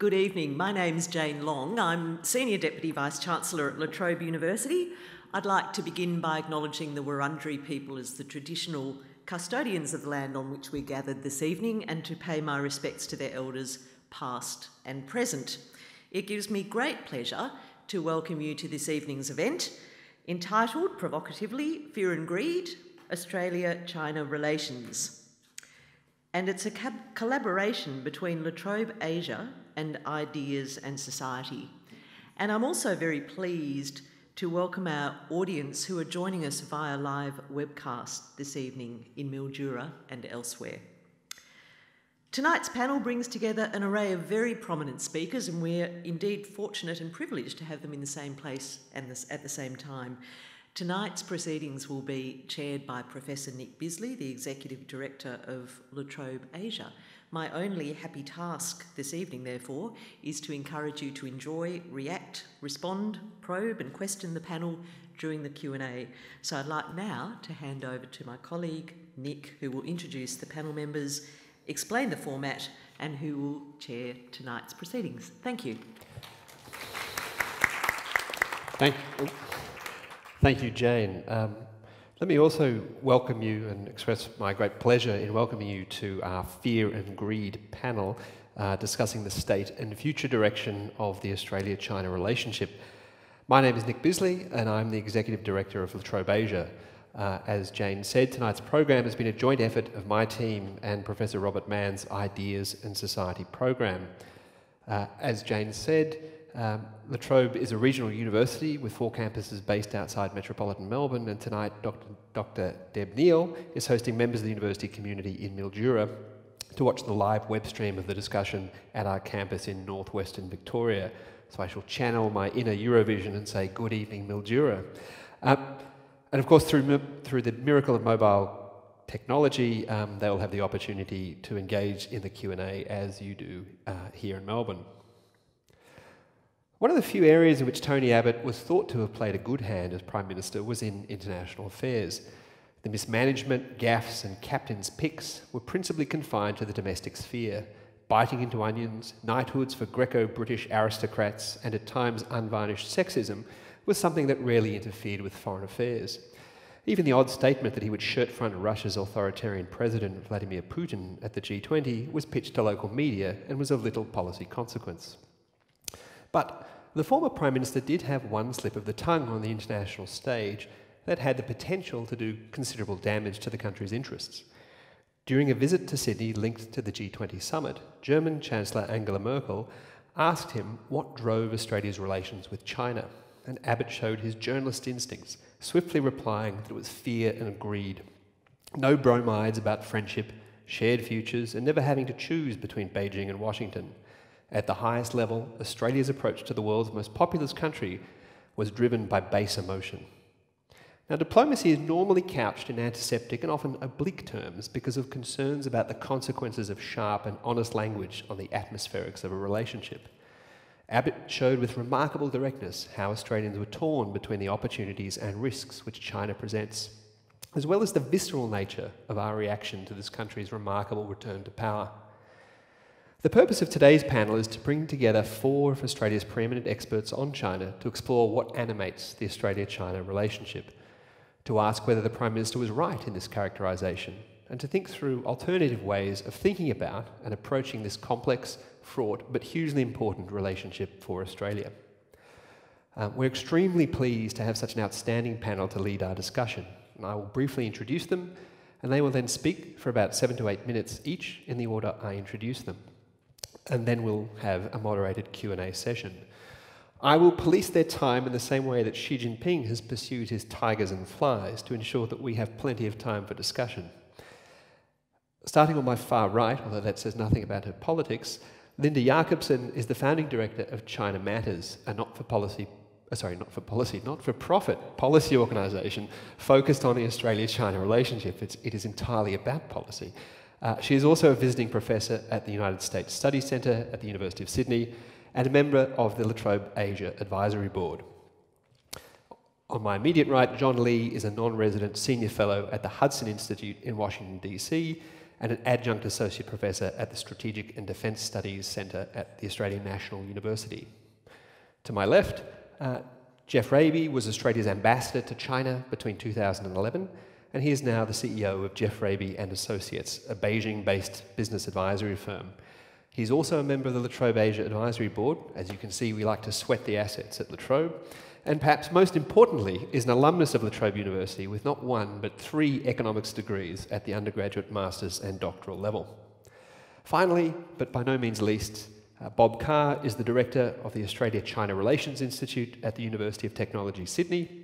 Good evening. My name's Jane Long. I'm Senior Deputy Vice Chancellor at La Trobe University. I'd like to begin by acknowledging the Wurundjeri people as the traditional custodians of the land on which we're gathered this evening and to pay my respects to their elders, past and present. It gives me great pleasure to welcome you to this evening's event entitled provocatively Fear and Greed Australia China Relations. And it's a collaboration between La Trobe Asia and ideas and society. And I'm also very pleased to welcome our audience who are joining us via live webcast this evening in Mildura and elsewhere. Tonight's panel brings together an array of very prominent speakers, and we're indeed fortunate and privileged to have them in the same place and this, at the same time. Tonight's proceedings will be chaired by Professor Nick Bisley, the Executive Director of La Trobe Asia, my only happy task this evening, therefore, is to encourage you to enjoy, react, respond, probe and question the panel during the Q&A. So I'd like now to hand over to my colleague, Nick, who will introduce the panel members, explain the format and who will chair tonight's proceedings. Thank you. Thank, thank you, Jane. Um, let me also welcome you and express my great pleasure in welcoming you to our Fear and Greed panel uh, discussing the state and future direction of the Australia China relationship. My name is Nick Bisley, and I'm the Executive Director of La Trobe Asia. Uh, as Jane said, tonight's program has been a joint effort of my team and Professor Robert Manne's Ideas and Society program. Uh, as Jane said, um, La Trobe is a regional university with four campuses based outside metropolitan Melbourne, and tonight Dr. Dr. Deb Neale is hosting members of the university community in Mildura to watch the live web stream of the discussion at our campus in northwestern Victoria. So I shall channel my inner Eurovision and say, Good evening, Mildura. Um, and of course, through, through the miracle of mobile technology, um, they'll have the opportunity to engage in the Q&A as you do uh, here in Melbourne. One of the few areas in which Tony Abbott was thought to have played a good hand as Prime Minister was in international affairs. The mismanagement, gaffes, and captain's picks were principally confined to the domestic sphere. Biting into onions, knighthoods for Greco British aristocrats, and at times unvarnished sexism was something that rarely interfered with foreign affairs. Even the odd statement that he would shirt front Russia's authoritarian president, Vladimir Putin, at the G20 was pitched to local media and was of little policy consequence. But the former Prime Minister did have one slip of the tongue on the international stage that had the potential to do considerable damage to the country's interests. During a visit to Sydney linked to the G20 summit, German Chancellor Angela Merkel asked him what drove Australia's relations with China, and Abbott showed his journalist instincts, swiftly replying that it was fear and greed. No bromides about friendship, shared futures, and never having to choose between Beijing and Washington. At the highest level, Australia's approach to the world's most populous country was driven by base emotion. Now, diplomacy is normally couched in antiseptic and often oblique terms because of concerns about the consequences of sharp and honest language on the atmospherics of a relationship. Abbott showed with remarkable directness how Australians were torn between the opportunities and risks which China presents, as well as the visceral nature of our reaction to this country's remarkable return to power. The purpose of today's panel is to bring together four of Australia's preeminent experts on China to explore what animates the Australia China relationship, to ask whether the Prime Minister was right in this characterisation, and to think through alternative ways of thinking about and approaching this complex, fraught, but hugely important relationship for Australia. Uh, we're extremely pleased to have such an outstanding panel to lead our discussion, and I will briefly introduce them, and they will then speak for about seven to eight minutes each in the order I introduce them and then we'll have a moderated Q&A session. I will police their time in the same way that Xi Jinping has pursued his tigers and flies to ensure that we have plenty of time for discussion. Starting on my far right, although that says nothing about her politics, Linda Jakobson is the founding director of China Matters, a not-for-policy uh, sorry, not for policy, not for profit policy organisation focused on the Australia China relationship. It's, it is entirely about policy. Uh, she is also a visiting professor at the United States Study Centre at the University of Sydney and a member of the La Trobe Asia Advisory Board. On my immediate right, John Lee is a non resident senior fellow at the Hudson Institute in Washington, D.C., and an adjunct associate professor at the Strategic and Defence Studies Centre at the Australian National University. To my left, uh, Geoff Raby was Australia's ambassador to China between 2011, and he is now the CEO of Geoff Raby and Associates, a Beijing-based business advisory firm. He's also a member of the La Trobe Asia Advisory Board. As you can see, we like to sweat the assets at La Trobe. And perhaps most importantly, is an alumnus of La Trobe University with not one, but three economics degrees at the undergraduate, master's, and doctoral level. Finally, but by no means least, uh, Bob Carr is the director of the Australia China Relations Institute at the University of Technology, Sydney.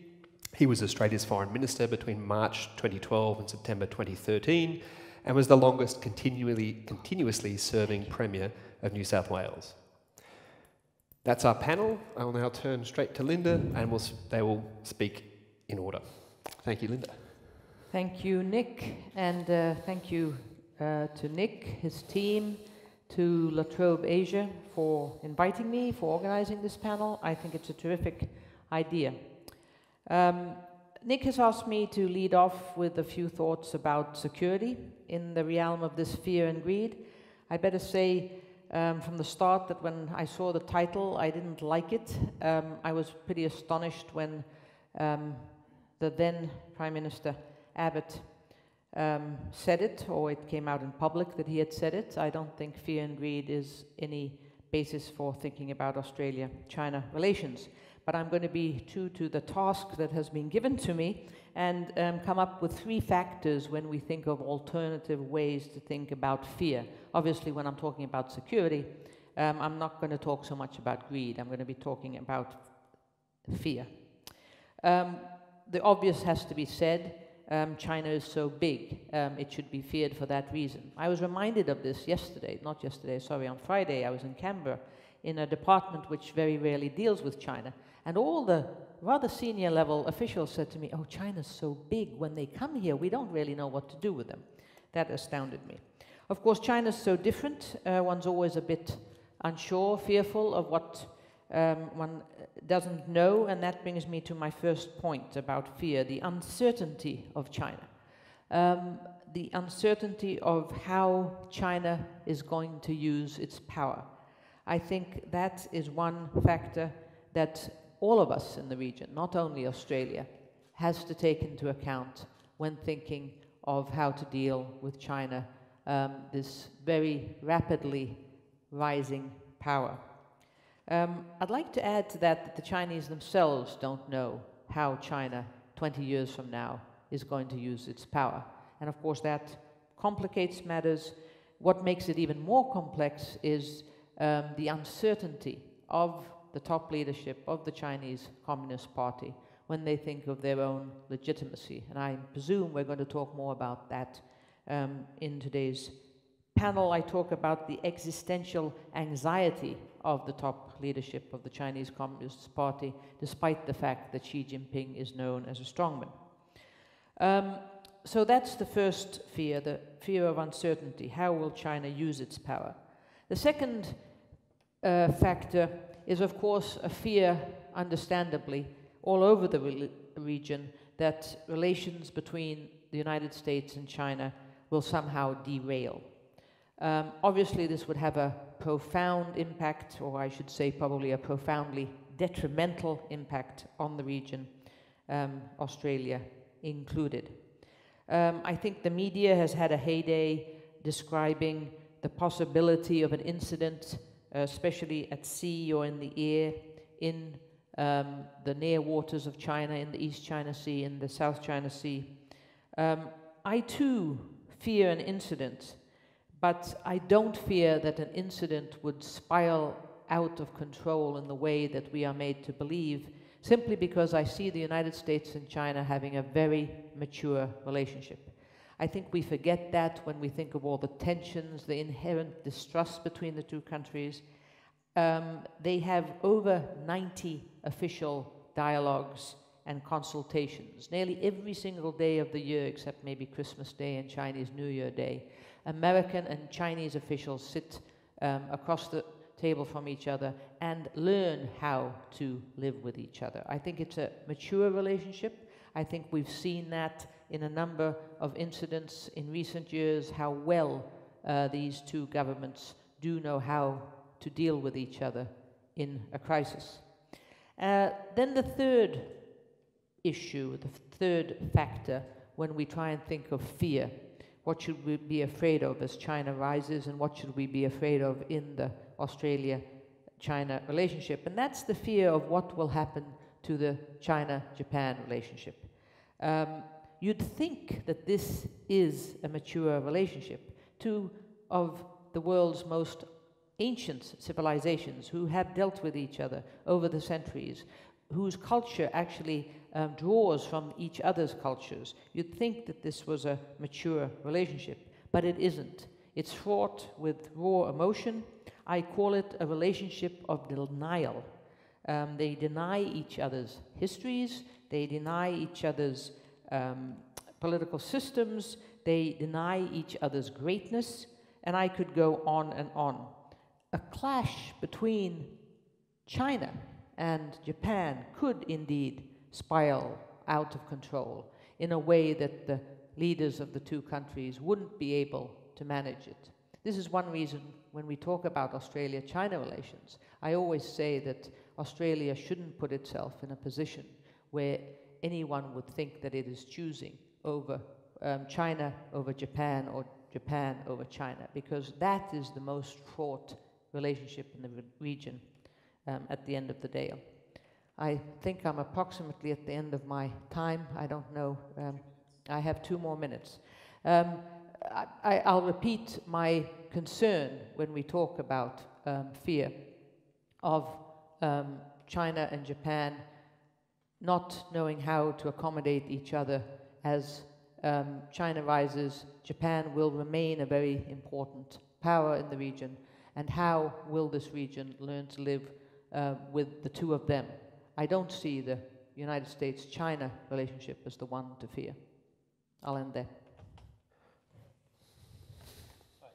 He was Australia's foreign minister between March 2012 and September 2013 and was the longest continually, continuously serving Premier of New South Wales. That's our panel. I will now turn straight to Linda and we'll, they will speak in order. Thank you, Linda. Thank you, Nick, and uh, thank you uh, to Nick, his team, to La Trobe Asia for inviting me, for organizing this panel. I think it's a terrific idea. Um, Nick has asked me to lead off with a few thoughts about security in the realm of this fear and greed. I better say um, from the start that when I saw the title, I didn't like it. Um, I was pretty astonished when um, the then Prime Minister Abbott um, said it, or it came out in public that he had said it. I don't think fear and greed is any basis for thinking about Australia China relations. But I'm going to be true to the task that has been given to me and um, come up with three factors when we think of alternative ways to think about fear. Obviously, when I'm talking about security, um, I'm not going to talk so much about greed. I'm going to be talking about fear. Um, the obvious has to be said. Um, China is so big, um, it should be feared for that reason. I was reminded of this yesterday, not yesterday, sorry, on Friday. I was in Canberra in a department which very rarely deals with China. And all the rather senior level officials said to me, Oh, China's so big. When they come here, we don't really know what to do with them. That astounded me. Of course, China's so different. Uh, one's always a bit unsure, fearful of what um, one doesn't know. And that brings me to my first point about fear the uncertainty of China. Um, the uncertainty of how China is going to use its power. I think that is one factor that all of us in the region, not only Australia, has to take into account when thinking of how to deal with China, um, this very rapidly rising power. Um, I'd like to add to that that the Chinese themselves don't know how China, 20 years from now, is going to use its power. And of course, that complicates matters. What makes it even more complex is um, the uncertainty of the top leadership of the Chinese Communist Party when they think of their own legitimacy. And I presume we're going to talk more about that um, in today's panel. I talk about the existential anxiety of the top leadership of the Chinese Communist Party, despite the fact that Xi Jinping is known as a strongman. Um, so that's the first fear, the fear of uncertainty. How will China use its power? The second uh, factor is, of course, a fear, understandably, all over the re region that relations between the United States and China will somehow derail. Um, obviously, this would have a profound impact, or I should say, probably a profoundly detrimental impact on the region, um, Australia included. Um, I think the media has had a heyday describing the possibility of an incident especially at sea or in the air, in um, the near waters of China, in the East China Sea, in the South China Sea. Um, I too fear an incident, but I don't fear that an incident would spiral out of control in the way that we are made to believe, simply because I see the United States and China having a very mature relationship. I think we forget that when we think of all the tensions, the inherent distrust between the two countries. Um, they have over 90 official dialogues and consultations, nearly every single day of the year, except maybe Christmas Day and Chinese New Year Day. American and Chinese officials sit um, across the table from each other and learn how to live with each other. I think it's a mature relationship. I think we've seen that in a number of incidents in recent years, how well uh, these two governments do know how to deal with each other in a crisis. Uh, then the third issue, the third factor when we try and think of fear. What should we be afraid of as China rises, and what should we be afraid of in the Australia China relationship? And that's the fear of what will happen to the China Japan relationship. Um, you'd think that this is a mature relationship. Two of the world's most ancient civilizations who have dealt with each other over the centuries, whose culture actually um, draws from each other's cultures. You'd think that this was a mature relationship, but it isn't. It's fraught with raw emotion. I call it a relationship of denial. Um, they deny each other's histories, they deny each other's um, political systems, they deny each other's greatness, and I could go on and on. A clash between China and Japan could indeed spiral out of control in a way that the leaders of the two countries wouldn't be able to manage it. This is one reason when we talk about Australia China relations, I always say that Australia shouldn't put itself in a position where anyone would think that it is choosing over um, China over Japan or Japan over China, because that is the most fraught relationship in the re region um, at the end of the day. I think I'm approximately at the end of my time. I don't know. Um, I have two more minutes. Um, I, will repeat my concern when we talk about um, fear of um, China and Japan not knowing how to accommodate each other as um, China rises, Japan will remain a very important power in the region, and how will this region learn to live uh, with the two of them? I don't see the United States-China relationship as the one to fear. I'll end there.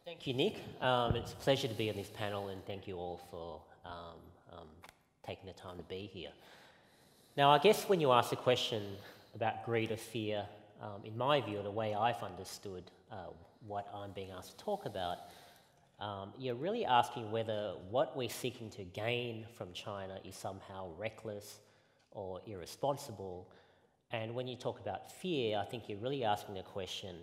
Thank you, Nick. Um, it's a pleasure to be on this panel, and thank you all for um, um, taking the time to be here. Now, I guess when you ask the question about greed or fear, um, in my view, the way I've understood uh, what I'm being asked to talk about, um, you're really asking whether what we're seeking to gain from China is somehow reckless or irresponsible. And when you talk about fear, I think you're really asking the question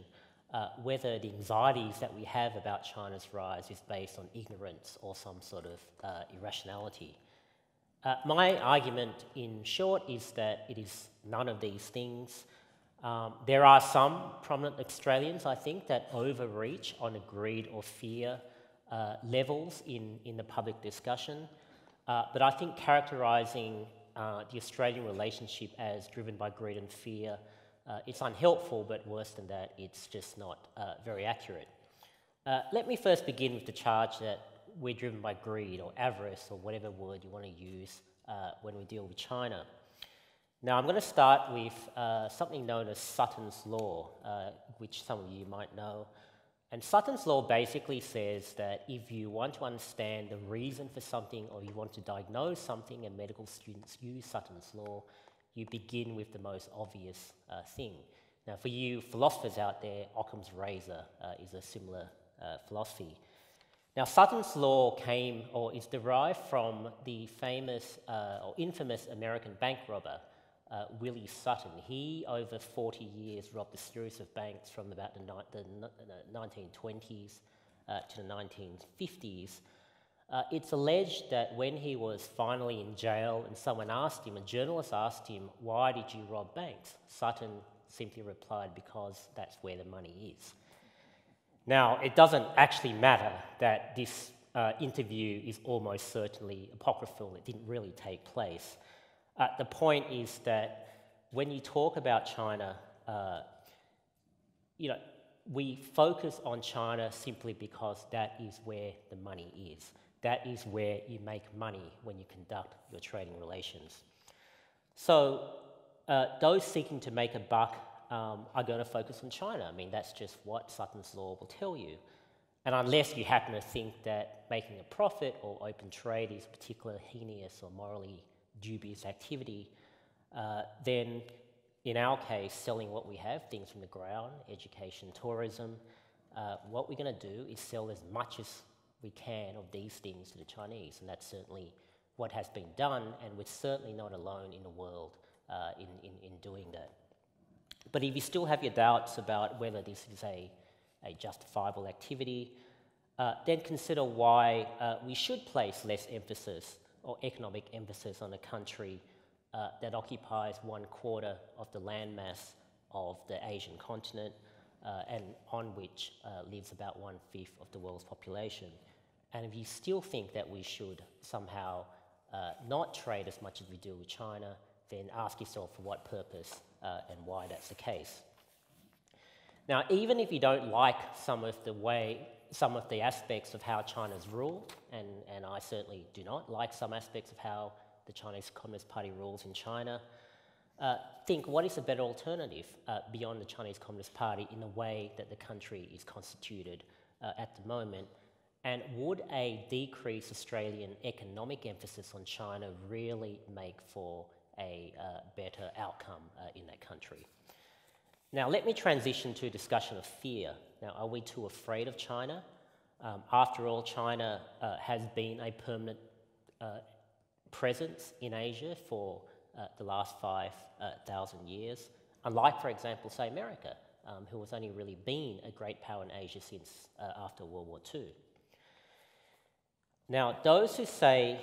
uh, whether the anxieties that we have about China's rise is based on ignorance or some sort of uh, irrationality. Uh, my argument, in short, is that it is none of these things. Um, there are some prominent Australians, I think, that overreach on a greed or fear uh, levels in, in the public discussion. Uh, but I think characterising uh, the Australian relationship as driven by greed and fear, uh, it's unhelpful, but worse than that, it's just not uh, very accurate. let me first begin with the charge that we're driven by greed or avarice or whatever word you want to use uh, when we deal with China. Now, I'm going to start with uh, something known as Sutton's Law, uh, which some of you might know. And Sutton's Law basically says that if you want to understand the reason for something or you want to diagnose something, and medical students use Sutton's Law, you begin with the most obvious uh, thing. Now, for you philosophers out there, Occam's razor uh, is a similar uh, philosophy. Now, Sutton's law came or is derived from the famous uh, or infamous American bank robber, uh, Willie Sutton. He, over 40 years, robbed a series of banks from about the, the, the 1920s uh, to the 1950s. Uh, it's alleged that when he was finally in jail and someone asked him, a journalist asked him, Why did you rob banks? Sutton simply replied, Because that's where the money is. Now, it doesn't actually matter that this uh, interview is almost certainly apocryphal, it didn't really take place. Uh, the point is that when you talk about China, uh, you know, we focus on China simply because that is where the money is. That is where you make money when you conduct your trading relations. So, uh, those seeking to make a buck um, are going to focus on China. I mean, that's just what Sutton's law will tell you. And unless you happen to think that making a profit or open trade is a particularly heinous or morally dubious activity, uh, then in our case, selling what we have, things from the ground, education, tourism, uh, what we're going to do is sell as much as we can of these things to the Chinese, and that's certainly what has been done, and we're certainly not alone in the world uh, in, in, in doing that. But if you still have your doubts about whether this is a, a justifiable activity, uh, then consider why uh, we should place less emphasis or economic emphasis on a country uh, that occupies one quarter of the landmass of the Asian continent uh, and on which uh, lives about one fifth of the world's population. And if you still think that we should somehow uh, not trade as much as we do with China, then ask yourself for what purpose uh, and why that's the case. Now, even if you don't like some of the way, some of the aspects of how China's ruled, and, and I certainly do not like some aspects of how the Chinese Communist Party rules in China, uh, think what is a better alternative uh, beyond the Chinese Communist Party in the way that the country is constituted uh, at the moment? And would a decreased Australian economic emphasis on China really make for a uh, better outcome uh, in that country? Now, let me transition to a discussion of fear. Now, are we too afraid of China? Um, after all, China uh, has been a permanent uh, presence in Asia for uh, the last 5,000 uh, years, unlike, for example, say America, um, who has only really been a great power in Asia since after World War II. Now, those who say,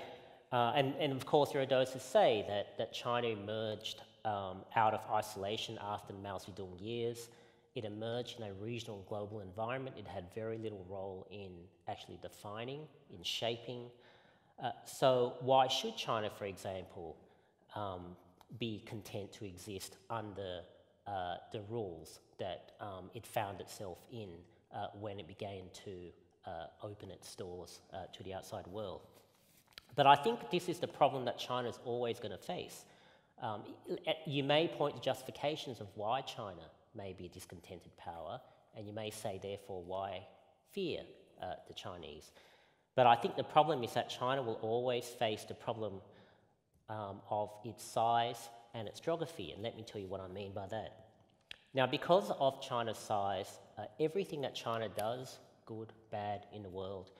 uh, and, and of course, there are those who say that, that China emerged um, out of isolation after Mao Zedong years. It emerged in a regional global environment. It had very little role in actually defining, in shaping. Uh, so, why should China, for example, um, be content to exist under uh, the rules that um, it found itself in uh, when it began to uh, open its doors uh, to the outside world. But I think this is the problem that China is always going to face. Um, you may point to justifications of why China may be a discontented power, and you may say, therefore, why fear uh, the Chinese. But I think the problem is that China will always face the problem um, of its size and its geography, and let me tell you what I mean by that. Now, because of China's size, uh, everything that China does good, bad in the world,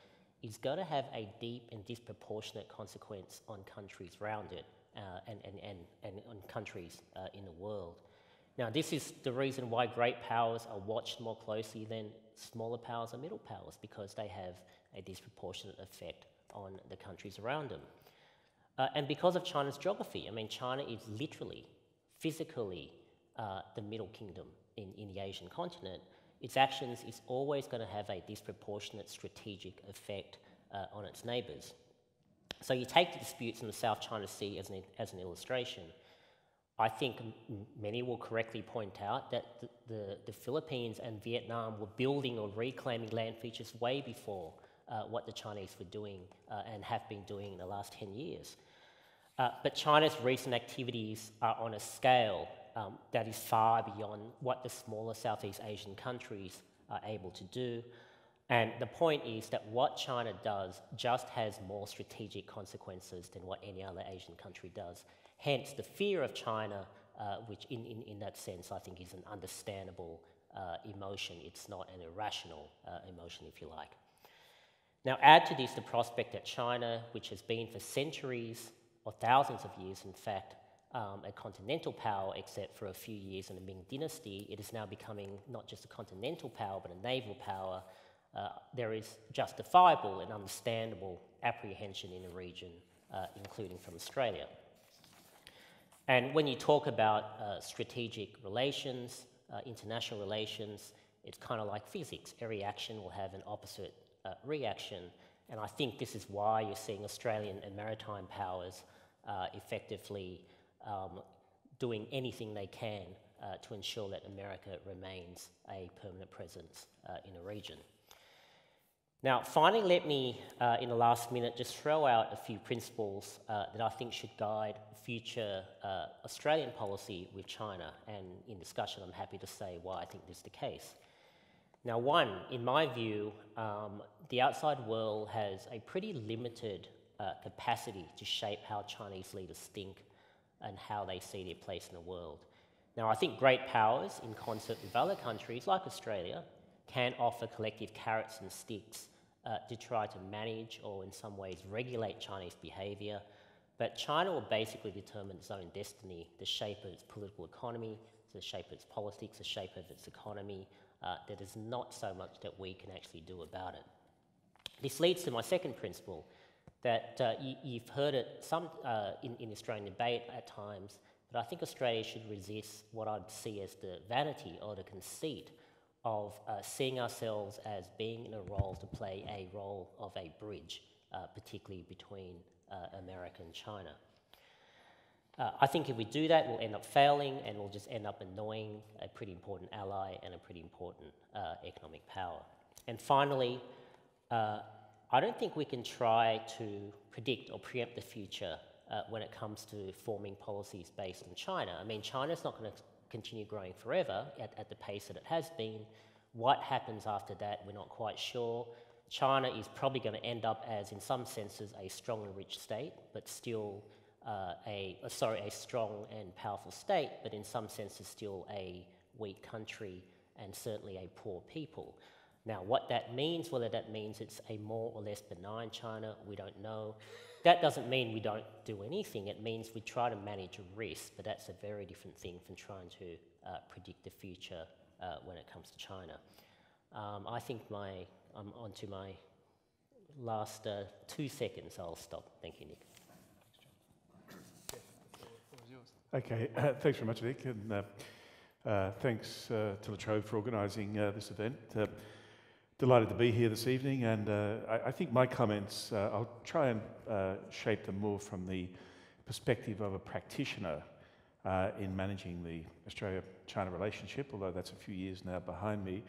is going to have a deep and disproportionate consequence on countries around it uh, and, and, and, and on countries uh, in the world. Now, this is the reason why great powers are watched more closely than smaller powers or middle powers, because they have a disproportionate effect on the countries around them. Uh, and because of China's geography, I mean, China is literally, physically, uh, the middle kingdom in, in the Asian continent, its actions is always going to have a disproportionate strategic effect uh, on its neighbours. So you take the disputes in the South China Sea as an, as an illustration. I think many will correctly point out that the, the, the, Philippines and Vietnam were building or reclaiming land features way before uh, what the Chinese were doing uh, and have been doing in the last 10 years. Uh, but China's recent activities are on a scale um, that is far beyond what the smaller Southeast Asian countries are able to do. And the point is that what China does just has more strategic consequences than what any other Asian country does. Hence, the fear of China, uh, which in, in, in that sense I think is an understandable uh, emotion. It's not an irrational uh, emotion, if you like. Now, add to this the prospect that China, which has been for centuries or thousands of years, in fact, um, a continental power, except for a few years in the Ming Dynasty, it is now becoming not just a continental power, but a naval power. Uh, there is justifiable and understandable apprehension in the region, uh, including from Australia. And when you talk about uh, strategic relations, uh, international relations, it's kind of like physics. Every action will have an opposite uh, reaction. And I think this is why you're seeing Australian and maritime powers uh, effectively um, doing anything they can uh, to ensure that America remains a permanent presence uh, in the region. Now, finally, let me, uh, in the last minute, just throw out a few principles uh, that I think should guide future uh, Australian policy with China. And in discussion, I'm happy to say why I think this is the case. Now, one, in my view, um, the outside world has a pretty limited uh, capacity to shape how Chinese leaders think and how they see their place in the world. Now, I think great powers, in concert with other countries like Australia, can offer collective carrots and sticks uh, to try to manage or, in some ways, regulate Chinese behaviour. But China will basically determine its own destiny, the shape of its political economy, the shape of its politics, the shape of its economy. Uh, there is not so much that we can actually do about it. This leads to my second principle that uh, you, have heard it some uh, in, in Australian debate at times, but I think Australia should resist what I'd see as the vanity or the conceit of uh, seeing ourselves as being in a role to play a role of a bridge, uh, particularly between uh, America and China. Uh, I think if we do that, we'll end up failing and we'll just end up annoying a pretty important ally and a pretty important economic power. And finally, I don't think we can try to predict or preempt the future uh, when it comes to forming policies based on China. I mean, China's not going to continue growing forever at, at the pace that it has been. What happens after that, we're not quite sure. China is probably going to end up as, in some senses, a strong and rich state, but still uh, a uh, sorry, a strong and powerful state, but in some senses still a weak country and certainly a poor people. Now, what that means, whether that means it's a more or less benign China, we don't know. That doesn't mean we don't do anything. It means we try to manage risk, but that's a very different thing from trying to uh, predict the future uh, when it comes to China. Um, I think my, I'm on to my last uh, two seconds. I'll stop. Thank you, Nick. Okay, thanks very much, Nick, and uh, uh, thanks uh, to La Trobe for organising this event. Uh, delighted to be here this evening, and I, I, think my comments, I'll try and shape them more from the perspective of a practitioner in managing the Australia-China relationship, although that's a few years now behind me.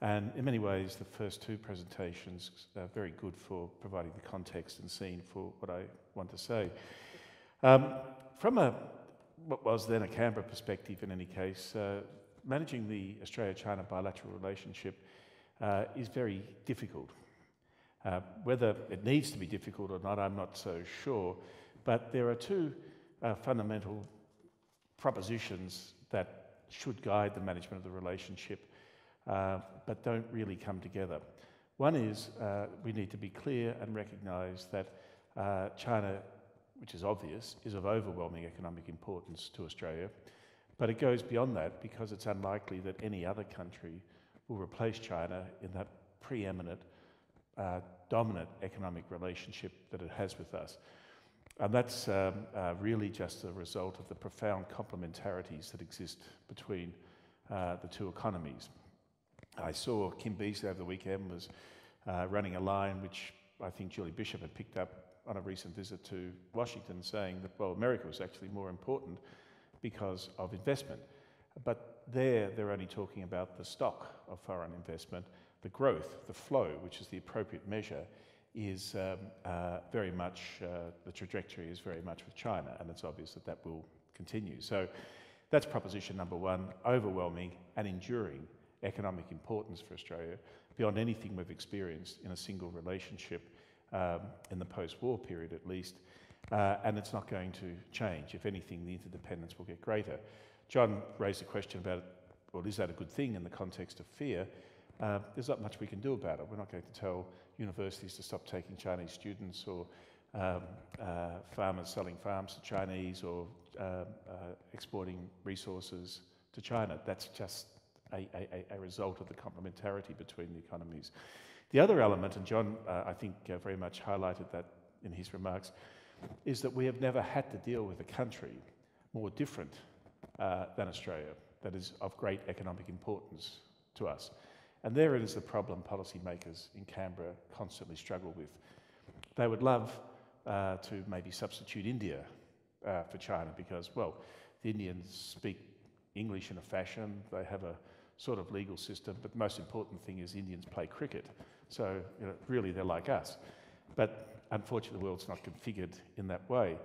And in many ways, the first two presentations are very good for providing the context and scene for what I want to say. Um, from a what was then a Canberra perspective, in any case, uh, managing the Australia China bilateral relationship uh, is very difficult. Uh, whether it needs to be difficult or not, I'm not so sure. But there are two uh, fundamental propositions that should guide the management of the relationship, uh, but don't really come together. One is uh, we need to be clear and recognise that China which is obvious, is of overwhelming economic importance to Australia. But it goes beyond that because it's unlikely that any other country will replace China in that preeminent, uh, dominant economic relationship that it has with us. And that's um, uh, really just a result of the profound complementarities that exist between uh, the two economies. I saw Kim Beazley over the weekend was uh, running a line which I think Julie Bishop had picked up on a recent visit to Washington saying that, well, America was actually more important because of investment. But there, they're only talking about the stock of foreign investment. The growth, the flow, which is the appropriate measure, is um, uh, very much, uh, the trajectory is very much with China, and it's obvious that that will continue. So that's proposition number one overwhelming and enduring economic importance for Australia beyond anything we've experienced in a single relationship um, in the post-war period at least, uh, and it's not going to change. If anything, the interdependence will get greater. John raised a question about, well, is that a good thing in the context of fear? Uh, there's not much we can do about it. We're not going to tell universities to stop taking Chinese students or um, uh, farmers selling farms to Chinese or um, uh, exporting resources to China. That's just a, a, a result of the complementarity between the economies. The other element, and John, uh, I think, uh, very much highlighted that in his remarks, is that we have never had to deal with a country more different uh, than Australia that is of great economic importance to us. And there it is the problem policymakers in Canberra constantly struggle with. They would love uh, to maybe substitute India uh, for China because, well, the Indians speak English in a fashion, they have a sort of legal system, but the most important thing is Indians play cricket. So you know, really, they're like us. But unfortunately, the world's not configured in that way.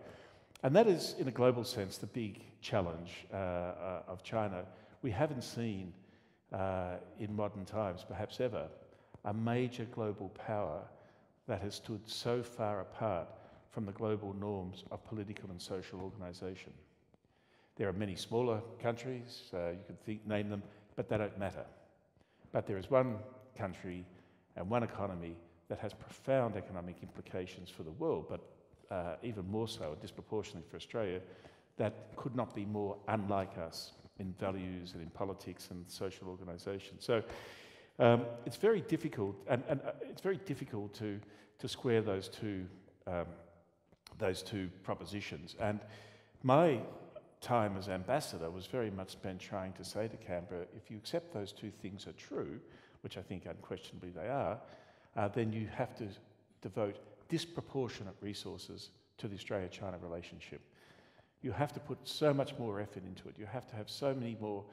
And that is, in a global sense, the big challenge uh, uh, of China. We haven't seen uh, in modern times, perhaps ever, a major global power that has stood so far apart from the global norms of political and social organisation. There are many smaller countries, uh, you could think, name them, but they don't matter. But there is one country and one economy that has profound economic implications for the world, but uh, even more so, disproportionately for Australia, that could not be more unlike us in values and in politics and social organisation. So um, it's very difficult, and, and uh, it's very difficult to, to square those two, um, those two propositions. And my time as ambassador was very much spent trying to say to Canberra, if you accept those two things are true, which I think unquestionably they are, uh, then you have to devote disproportionate resources to the Australia China relationship. You have to put so much more effort into it. You have to have so many more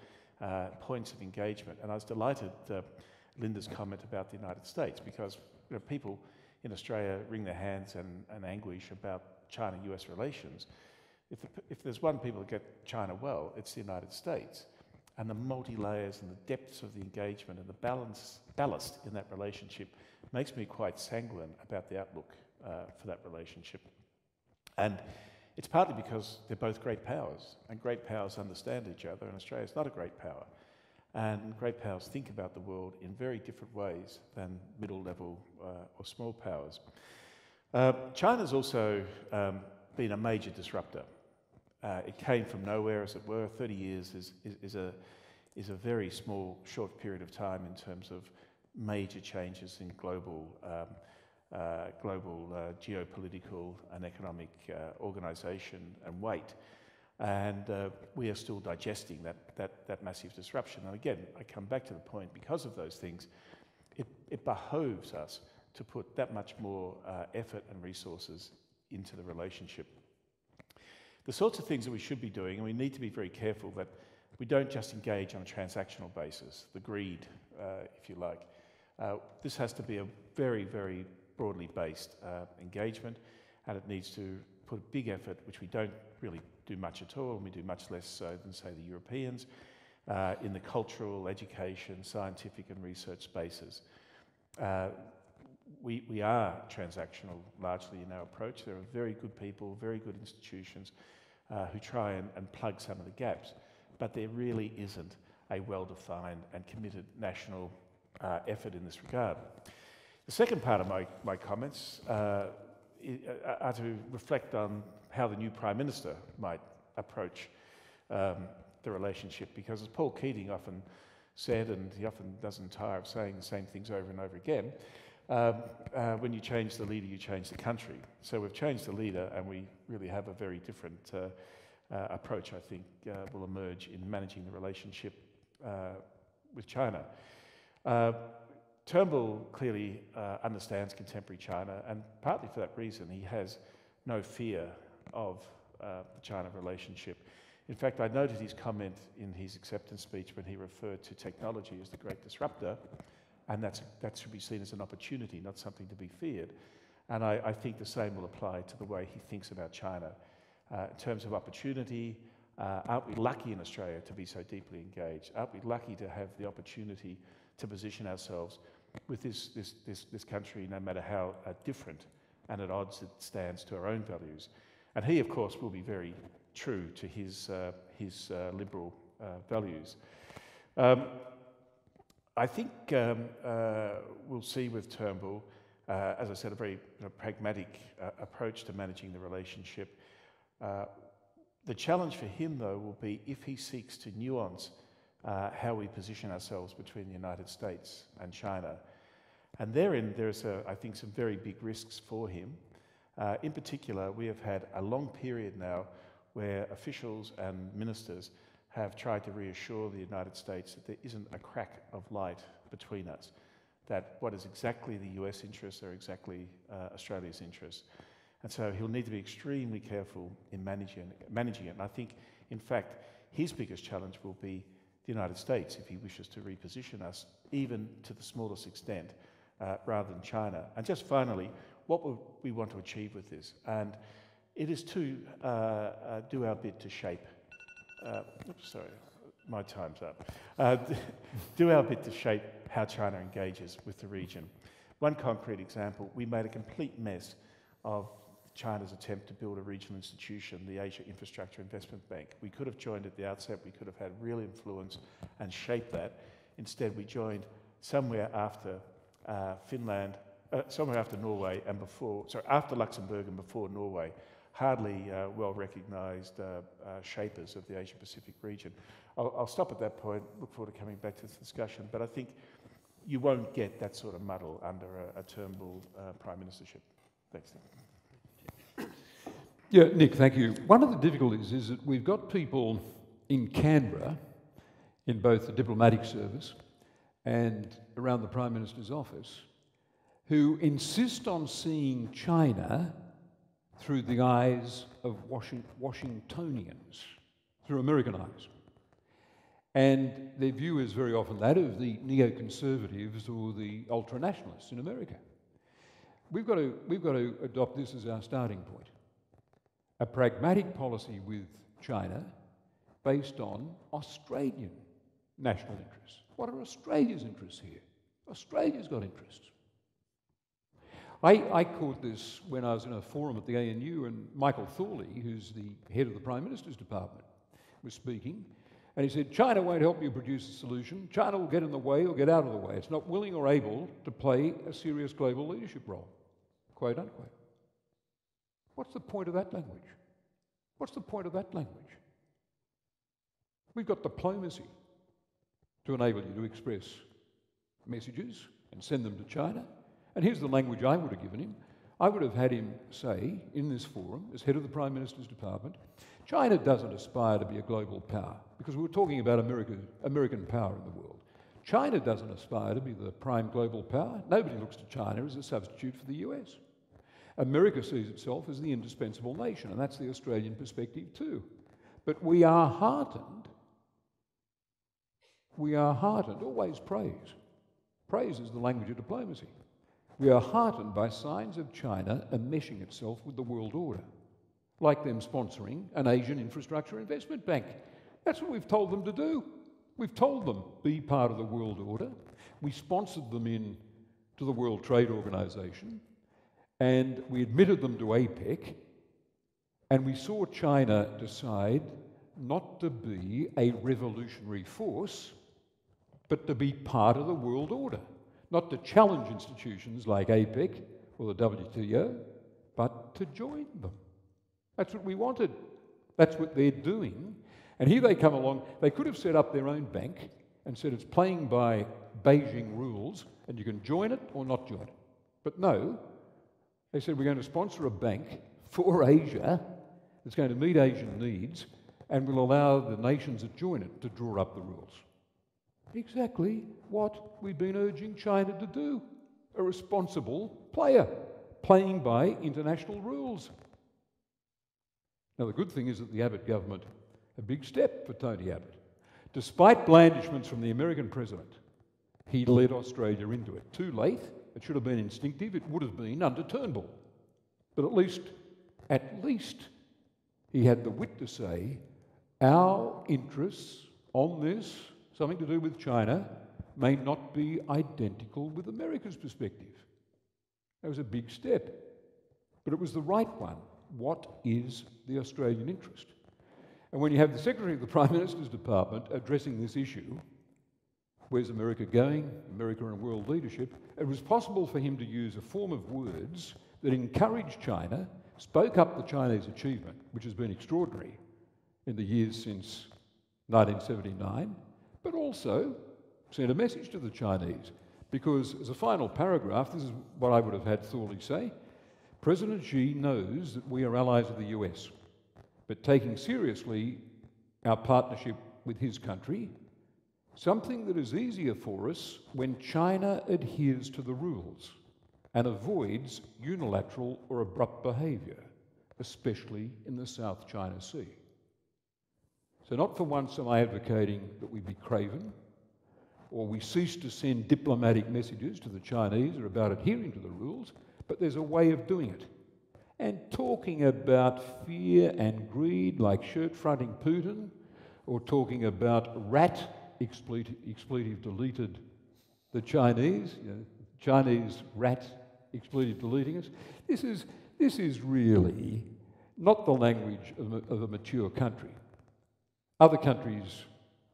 uh, points of engagement. And I was delighted uh, Linda's comment about the United States because you know, people in Australia wring their hands and, and anguish about China US relations. If, the, if there's one people that get China well, it's the United States. And the multi layers and the depths of the engagement and the balance, ballast in that relationship makes me quite sanguine about the outlook uh, for that relationship. And it's partly because they're both great powers, and great powers understand each other, and Australia is not a great power. And great powers think about the world in very different ways than middle level uh, or small powers. Uh, China's also um, been a major disruptor. Uh, it came from nowhere, as it were. 30 years is, is, is, a, is a very small, short period of time in terms of major changes in global, um, uh, global uh, geopolitical and economic uh, organisation and weight. And uh, we are still digesting that, that, that massive disruption. And again, I come back to the point because of those things, it, it behoves us to put that much more effort and resources into the relationship. The sorts of things that we should be doing, and we need to be very careful that we don't just engage on a transactional basis, the greed, uh, if you like. Uh, this has to be a very, very broadly based uh, engagement, and it needs to put a big effort, which we don't really do much at all, and we do much less so than, say, the Europeans, uh, in the cultural, education, scientific, and research spaces. Uh, we, we are transactional largely in our approach. There are very good people, very good institutions uh, who try and, and plug some of the gaps, but there really isn't a well defined and committed national uh, effort in this regard. The second part of my, my comments uh, are to reflect on how the new Prime Minister might approach um, the relationship, because as Paul Keating often said, and he often doesn't tire of saying the same things over and over again, um, uh, when you change the leader, you change the country. So we've changed the leader, and we really have a very different uh, uh, approach, I think, uh, will emerge in managing the relationship uh, with China. Turnbull clearly uh, understands contemporary China, and partly for that reason, he has no fear of uh, the China relationship. In fact, I noted his comment in his acceptance speech when he referred to technology as the great disruptor, and that's, that should be seen as an opportunity, not something to be feared. And I, I think the same will apply to the way he thinks about China. Uh, in terms of opportunity, uh, aren't we lucky in Australia to be so deeply engaged? Aren't we lucky to have the opportunity to position ourselves with this, this, this, this country, no matter how uh, different and at odds it stands to our own values. And he, of course, will be very true to his, uh, his uh, liberal uh, values. Um, I think um, uh, we'll see with Turnbull, uh, as I said, a very you know, pragmatic approach to managing the relationship. the challenge for him, though, will be if he seeks to nuance uh, how we position ourselves between the United States and China. And therein, there's, a, I think, some very big risks for him. Uh, in particular, we have had a long period now where officials and ministers have tried to reassure the United States that there isn't a crack of light between us, that what is exactly the US interests are exactly uh, Australia's interests. And so he'll need to be extremely careful in managing, managing it. And I think, in fact, his biggest challenge will be the United States if he wishes to reposition us, even to the smallest extent, uh, rather than China. And just finally, what would we want to achieve with this? And it is to uh, uh, do our bit to shape. Uh, oops, sorry, my time's up. Uh, do our bit to shape how China engages with the region. One concrete example: we made a complete mess of China's attempt to build a regional institution, the Asia Infrastructure Investment Bank. We could have joined at the outset, we could have had real influence and shaped that. Instead, we joined somewhere after uh, Finland, uh, somewhere after Norway and before, sorry, after Luxembourg and before Norway, hardly uh, well recognised uh, uh, shapers of the Asia Pacific region. I'll, I'll, stop at that point, look forward to coming back to this discussion, but I think you won't get that sort of muddle under a, a Turnbull uh, prime ministership. Thanks. Yeah, Nick, thank you. One of the difficulties is that we've got people in Canberra, in both the diplomatic service and around the Prime Minister's office, who insist on seeing China through the eyes of Washingtonians, through American eyes. And their view is very often that of the neoconservatives or the ultranationalists in America. We've got, to, we've got to adopt this as our starting point a pragmatic policy with China based on Australian national interests. What are Australia's interests here? Australia's got interests. I, I, caught this when I was in a forum at the ANU, and Michael Thawley, who's the head of the Prime Minister's Department, was speaking. And he said, China won't help you produce a solution. China will get in the way or get out of the way. It's not willing or able to play a serious global leadership role. Quote unquote. What's the point of that language? What's the point of that language? We've got diplomacy to enable you to express messages and send them to China. And here's the language I would have given him. I would have had him say in this forum, as head of the Prime Minister's Department, China doesn't aspire to be a global power, because we were talking about America, American power in the world. China doesn't aspire to be the prime global power. Nobody looks to China as a substitute for the US. America sees itself as the indispensable nation, and that's the Australian perspective too. But we are heartened. We are heartened, always praise. Praise is the language of diplomacy. We are heartened by signs of China enmeshing itself with the world order, like them sponsoring an Asian infrastructure investment bank. That's what we've told them to do. We've told them be part of the world order. We sponsored them in to the World Trade Organization, and we admitted them to APEC, and we saw China decide not to be a revolutionary force, but to be part of the world order not to challenge institutions like APEC or the WTO, but to join them. That's what we wanted. That's what they're doing. And here they come along. They could have set up their own bank and said it's playing by Beijing rules and you can join it or not join it. But no, they said we're going to sponsor a bank for Asia that's going to meet Asian needs and will allow the nations that join it to draw up the rules. Exactly what we've been urging China to do a responsible player, playing by international rules. Now, the good thing is that the Abbott government, a big step for Tony Abbott. Despite blandishments from the American president, he led Australia into it. Too late, it should have been instinctive, it would have been under Turnbull. But at least, at least, he had the wit to say, our interests on this something to do with China, may not be identical with America's perspective. That was a big step, but it was the right one. What is the Australian interest? And when you have the Secretary of the Prime Minister's Department addressing this issue, where's America going? America and world leadership. It was possible for him to use a form of words that encouraged China, spoke up the Chinese achievement, which has been extraordinary in the years since 1979, but also sent a message to the Chinese. Because as a final paragraph, this is what I would have had Thawley say President Xi knows that we are allies of the US, but taking seriously our partnership with his country, something that is easier for us when China adheres to the rules and avoids unilateral or abrupt behaviour, especially in the South China Sea. So, not for once am I advocating that we be craven or we cease to send diplomatic messages to the Chinese about adhering to the rules, but there's a way of doing it. And talking about fear and greed like shirt fronting Putin, or talking about rat expletive, expletive deleted the Chinese, you know, Chinese rat expletive deleting us. This is, This is really not the language of a, of a mature country. Other countries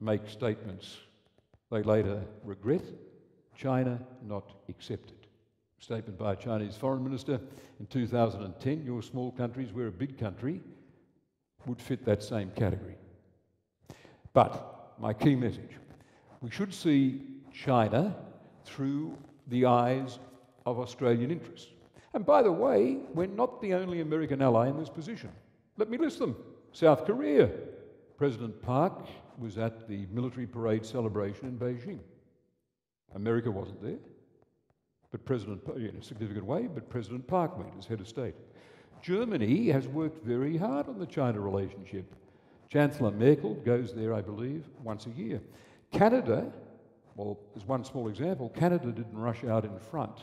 make statements they later regret. China not accepted. Statement by a Chinese foreign minister in 2010 your small countries, we're a big country, would fit that same category. But my key message we should see China through the eyes of Australian interests. And by the way, we're not the only American ally in this position. Let me list them South Korea. President Park was at the military parade celebration in Beijing. America wasn't there, but President, in a significant way, but President Park went as head of state. Germany has worked very hard on the China relationship. Chancellor Merkel goes there, I believe, once a year. Canada, well, as one small example, Canada didn't rush out in front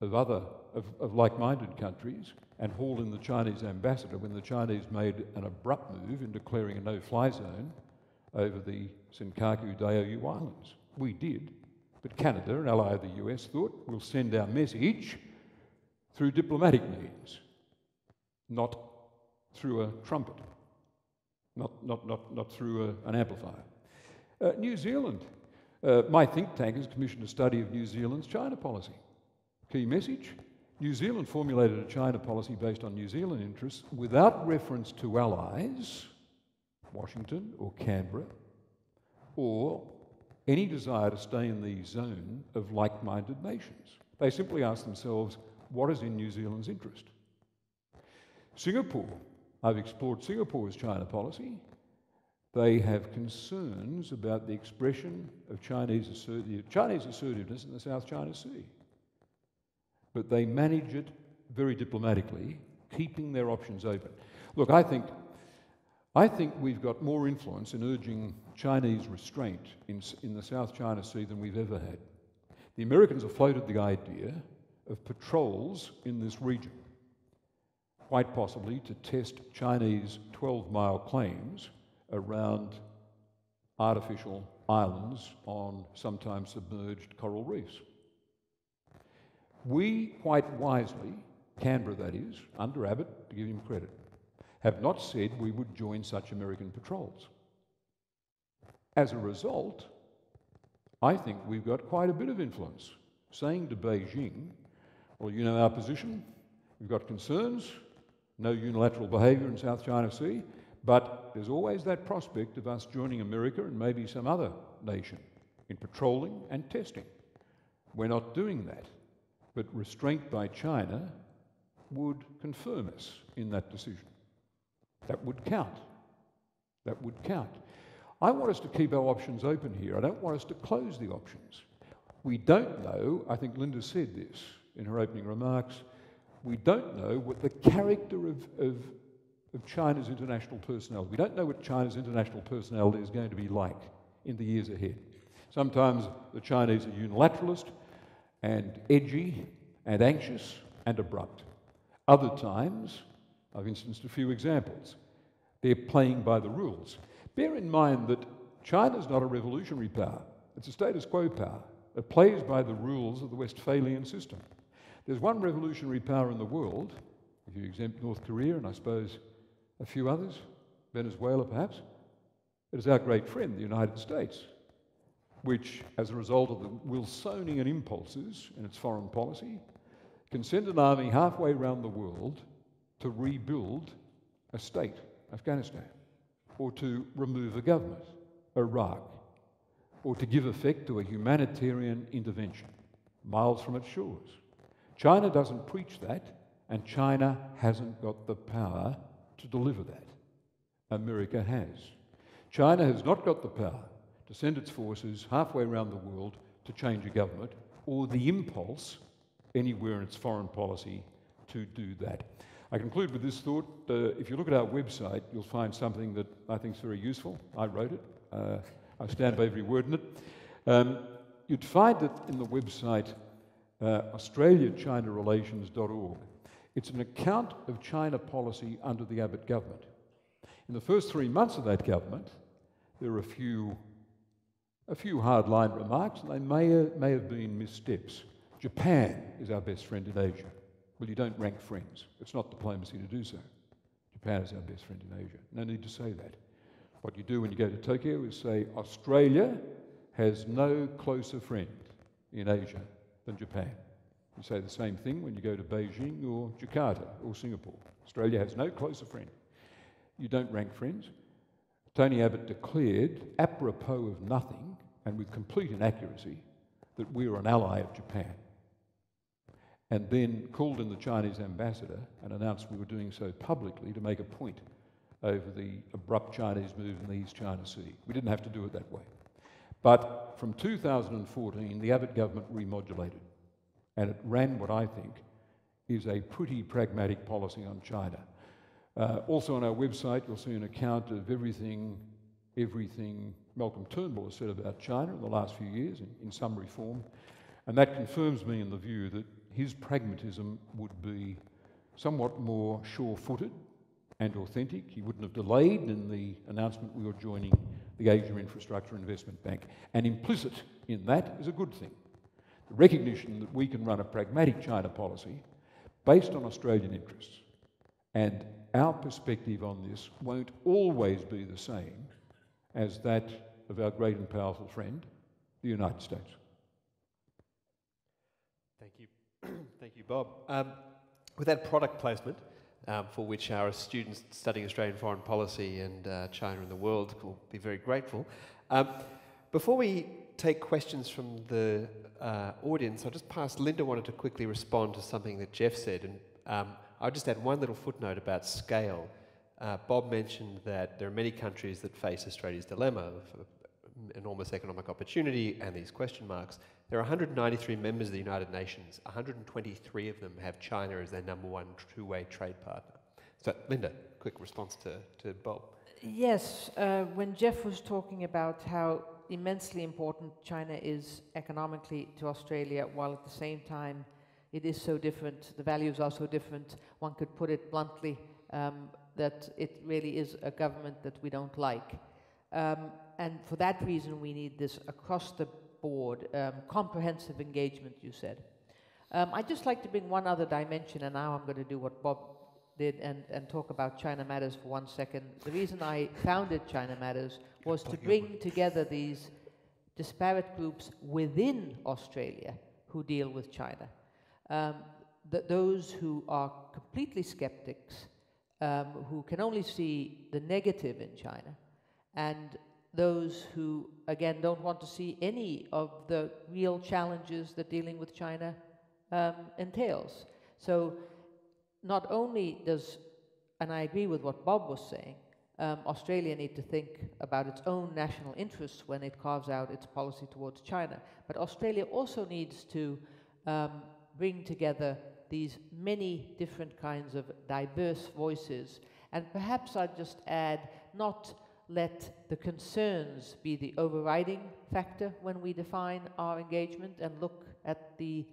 of other, of, of like-minded countries and haul in the Chinese ambassador when the Chinese made an abrupt move in declaring a no-fly zone over the Senkaku Diaoyu Islands. We did, but Canada, an ally of the US, thought we'll send our message through diplomatic means, not through a trumpet, not, not, not, not through a, an amplifier. Uh, New Zealand. Uh, my think tank has commissioned a study of New Zealand's China policy. Key message New Zealand formulated a China policy based on New Zealand interests without reference to allies, Washington or Canberra, or any desire to stay in the zone of like minded nations. They simply ask themselves, what is in New Zealand's interest? Singapore. I've explored Singapore's China policy. They have concerns about the expression of Chinese, Chinese assertiveness in the South China Sea but they manage it very diplomatically, keeping their options open. Look, I think, I think we've got more influence in urging Chinese restraint in, in the South China Sea than we've ever had. The Americans have floated the idea of patrols in this region, quite possibly to test Chinese 12 mile claims around artificial islands on sometimes submerged coral reefs. We quite wisely, Canberra that is, under Abbott, to give him credit, have not said we would join such American patrols. As a result, I think we've got quite a bit of influence, saying to Beijing, well, you know our position, we've got concerns, no unilateral behaviour in South China Sea, but there's always that prospect of us joining America and maybe some other nation in patrolling and testing. We're not doing that. But restraint by China would confirm us in that decision. That would count. That would count. I want us to keep our options open here. I don't want us to close the options. We don't know, I think Linda said this in her opening remarks, we don't know what the character of, of, of China's international personnel, we don't know what China's international personnel is going to be like in the years ahead. Sometimes the Chinese are unilateralist, and edgy and anxious and abrupt. Other times, I've instanced a few examples. They're playing by the rules. Bear in mind that China's not a revolutionary power, it's a status quo power. It plays by the rules of the Westphalian system. There's one revolutionary power in the world, if you exempt North Korea and I suppose a few others, Venezuela perhaps, it is our great friend, the United States which, as a result of the Wilsonian impulses in its foreign policy, can send an army halfway around the world to rebuild a state, Afghanistan, or to remove a government, Iraq, or to give effect to a humanitarian intervention miles from its shores. China doesn't preach that, and China hasn't got the power to deliver that. America has. China has not got the power to send its forces halfway around the world to change a government or the impulse anywhere in its foreign policy to do that. I conclude with this thought. Uh, if you look at our website, you'll find something that I think is very useful. I wrote it. Uh, I stand by every word in it. Um, you'd find it in the website uh, australiachinarelations.org. It's an account of China policy under the Abbott government. In the first three months of that government, there are a few a few hard-line remarks, and they may, may have been missteps. Japan is our best friend in Asia. Well, you don't rank friends. It's not diplomacy to do so. Japan is our best friend in Asia. No need to say that. What you do when you go to Tokyo is say Australia has no closer friend in Asia than Japan. You say the same thing when you go to Beijing or Jakarta or Singapore. Australia has no closer friend. You don't rank friends. Tony Abbott declared, apropos of nothing and with complete inaccuracy, that we are an ally of Japan. And then called in the Chinese ambassador and announced we were doing so publicly to make a point over the abrupt Chinese move in the East China Sea. We didn't have to do it that way. But from 2014, the Abbott government remodulated, and it ran what I think is a pretty pragmatic policy on China. Uh, also on our website, you'll see an account of everything, everything Malcolm Turnbull has said about China in the last few years in, in summary form. And that confirms me in the view that his pragmatism would be somewhat more sure footed and authentic. He wouldn't have delayed in the announcement we were joining the Asia Infrastructure Investment Bank. And implicit in that is a good thing. The recognition that we can run a pragmatic China policy based on Australian interests. And our perspective on this won't always be the same as that of our great and powerful friend, the United States. Thank you. Thank you, Bob. Um, with that product placement, um, for which our students studying Australian foreign policy and uh, China and the world will be very grateful. Um, before we take questions from the uh, audience, I'll just pass. Linda wanted to quickly respond to something that Geoff said, and um, I'll just add one little footnote about scale. Uh, Bob mentioned that there are many countries that face Australia's dilemma of enormous economic opportunity and these question marks. There are 193 members of the United Nations. 123 of them have China as their number one two-way trade partner. So, Linda, quick response to, to Bob. Yes, uh, when Geoff was talking about how immensely important China is economically to Australia, while at the same time it is so different, the values are so different, one could put it bluntly, um, that it really is a government that we don't like. Um, and for that reason, we need this across the board, um, comprehensive engagement, you said. Um, I'd just like to bring one other dimension, and now I'm going to do what Bob did and, and talk about China Matters for one second. The reason I founded China Matters was to bring together these disparate groups within Australia who deal with China. Um, th those who are completely skeptics, um, who can only see the negative in China, and those who, again, don't want to see any of the real challenges that dealing with China um, entails. So, not only does, and I agree with what Bob was saying, um, Australia need to think about its own national interests when it carves out its policy towards China, but Australia also needs to um, bring together these many different kinds of diverse voices. And perhaps I'd just add not let the concerns be the overriding factor when we define our engagement and look at the,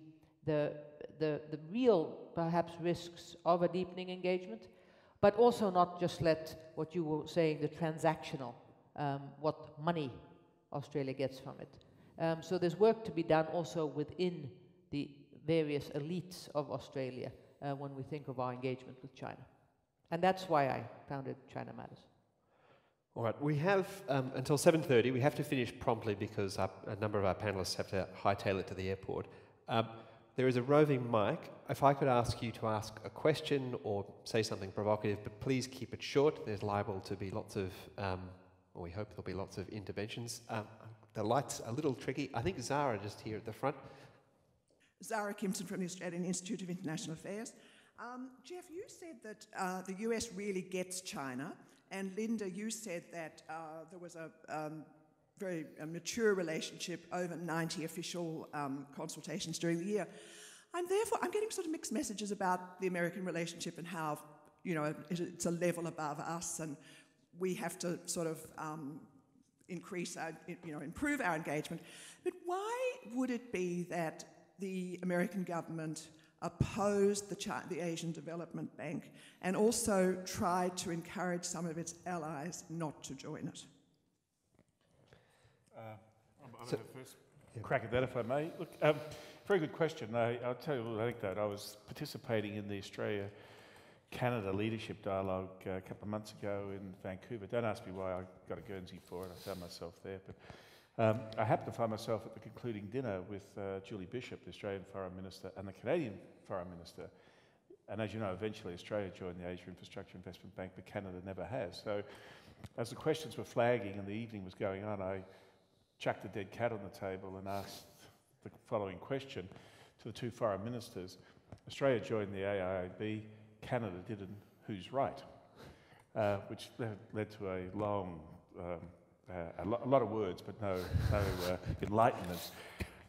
the, the, the real, perhaps, risks of a deepening engagement, but also not just let what you were saying, the transactional, um, what money Australia gets from it. Um, so there's work to be done also within the various elites of Australia uh, when we think of our engagement with China. And that's why I founded China Matters. All right, we have um, until 7.30. We have to finish promptly because our, a number of our panellists have to hightail it to the airport. Um, there is a roving mic. If I could ask you to ask a question or say something provocative, but please keep it short. There's liable to be lots of, um, or we hope there'll be lots of interventions. Um, the light's are a little tricky. I think Zara just here at the front. Zara Kimson from the Australian Institute of International Affairs. Um, Geoff, you said that uh, the US really gets China and Linda, you said that uh, there was a um, very a mature relationship over 90 official um, consultations during the year. I'm therefore I'm getting sort of mixed messages about the American relationship and how you know it's a level above us and we have to sort of um, increase our you know improve our engagement. But why would it be that the American government opposed the, China, the Asian Development Bank and also tried to encourage some of its allies not to join it. Uh, I'm, I'm so, first yeah. crack at that, if I may. Look, um, very good question. I, will tell you a little anecdote. I was participating in the Australia Canada Leadership Dialogue uh, a couple of months ago in Vancouver. Don't ask me why I got a Guernsey for it. I found myself there. But um, I happened to find myself at the concluding dinner with uh, Julie Bishop, the Australian Foreign Minister, and the Canadian Foreign Minister. And as you know, eventually Australia joined the Asia Infrastructure Investment Bank, but Canada never has. So as the questions were flagging and the evening was going on, I chucked a dead cat on the table and asked the following question to the two foreign ministers. Australia joined the AIIB, Canada didn't, who's right? Uh, which led to a long, um, a, lo- a, lot of words, but no, no uh, enlightenment.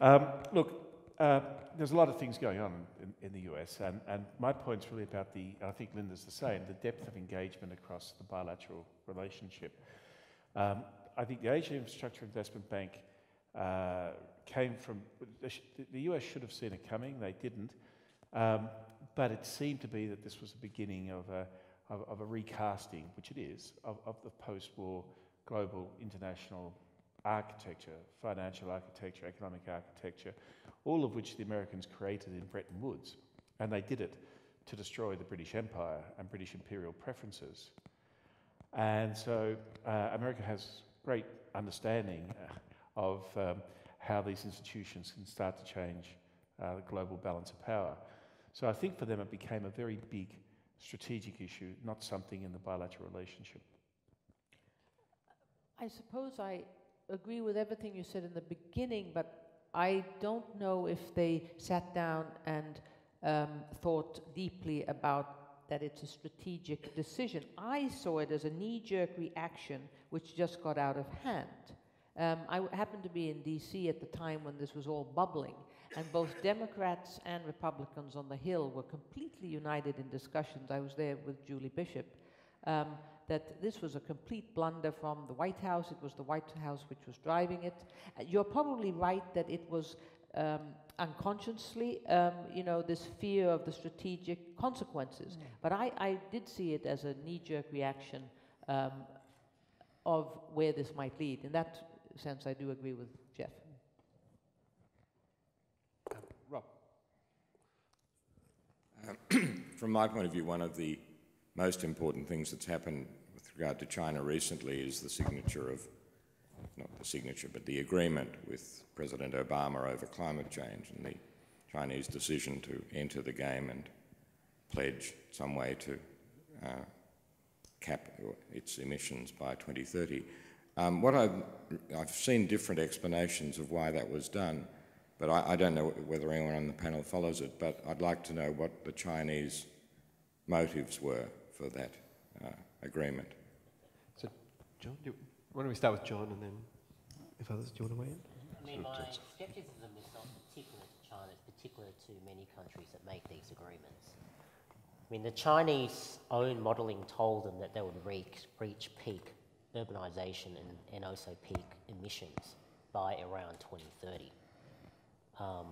Um, look, uh, there's a lot of things going on in, in, the US, and, and my point's really about the, I think Linda's the same, the depth of engagement across the bilateral relationship. Um, I think the Asia Infrastructure Investment Bank uh, came from, the US should have seen it coming, they didn't. Um, but it seemed to be that this was the beginning of a, of, of a recasting, which it is, of, of the post war global international architecture, financial architecture, economic architecture, all of which the Americans created in Bretton Woods. And they did it to destroy the British Empire and British imperial preferences. And so uh, America has great understanding uh, of um, how these institutions can start to change uh, the global balance of power. So I think for them it became a very big strategic issue, not something in the bilateral relationship. I suppose I agree with everything you said in the beginning, but I don't know if they sat down and um, thought deeply about that it's a strategic decision. I saw it as a knee jerk reaction which just got out of hand. Um, I happened to be in DC at the time when this was all bubbling, and both Democrats and Republicans on the Hill were completely united in discussions. I was there with Julie Bishop. Um, that this was a complete blunder from the White House. It was the White House which was driving it. Uh, you're probably right that it was um, unconsciously, um, you know, this fear of the strategic consequences. Mm. But I, I, did see it as a knee-jerk reaction um, of where this might lead. In that sense, I do agree with Geoff. Rob. Um, from my point of view, one of the most important things that's happened with regard to China recently is the signature of, not the signature, but the agreement with President Obama over climate change and the Chinese decision to enter the game and pledge some way to uh, cap its emissions by 2030. Um, what I've, I've seen different explanations of why that was done, but I, I, don't know whether anyone on the panel follows it, but I'd like to know what the Chinese motives were for that uh, agreement. So, John, do, why don't we start with John and then if others, do you want to weigh in? I mean, my scepticism is not particular to China, it's particular to many countries that make these agreements. I mean, the Chinese own modelling told them that they would reach, reach peak urbanisation and, and also peak emissions by around 2030. Um,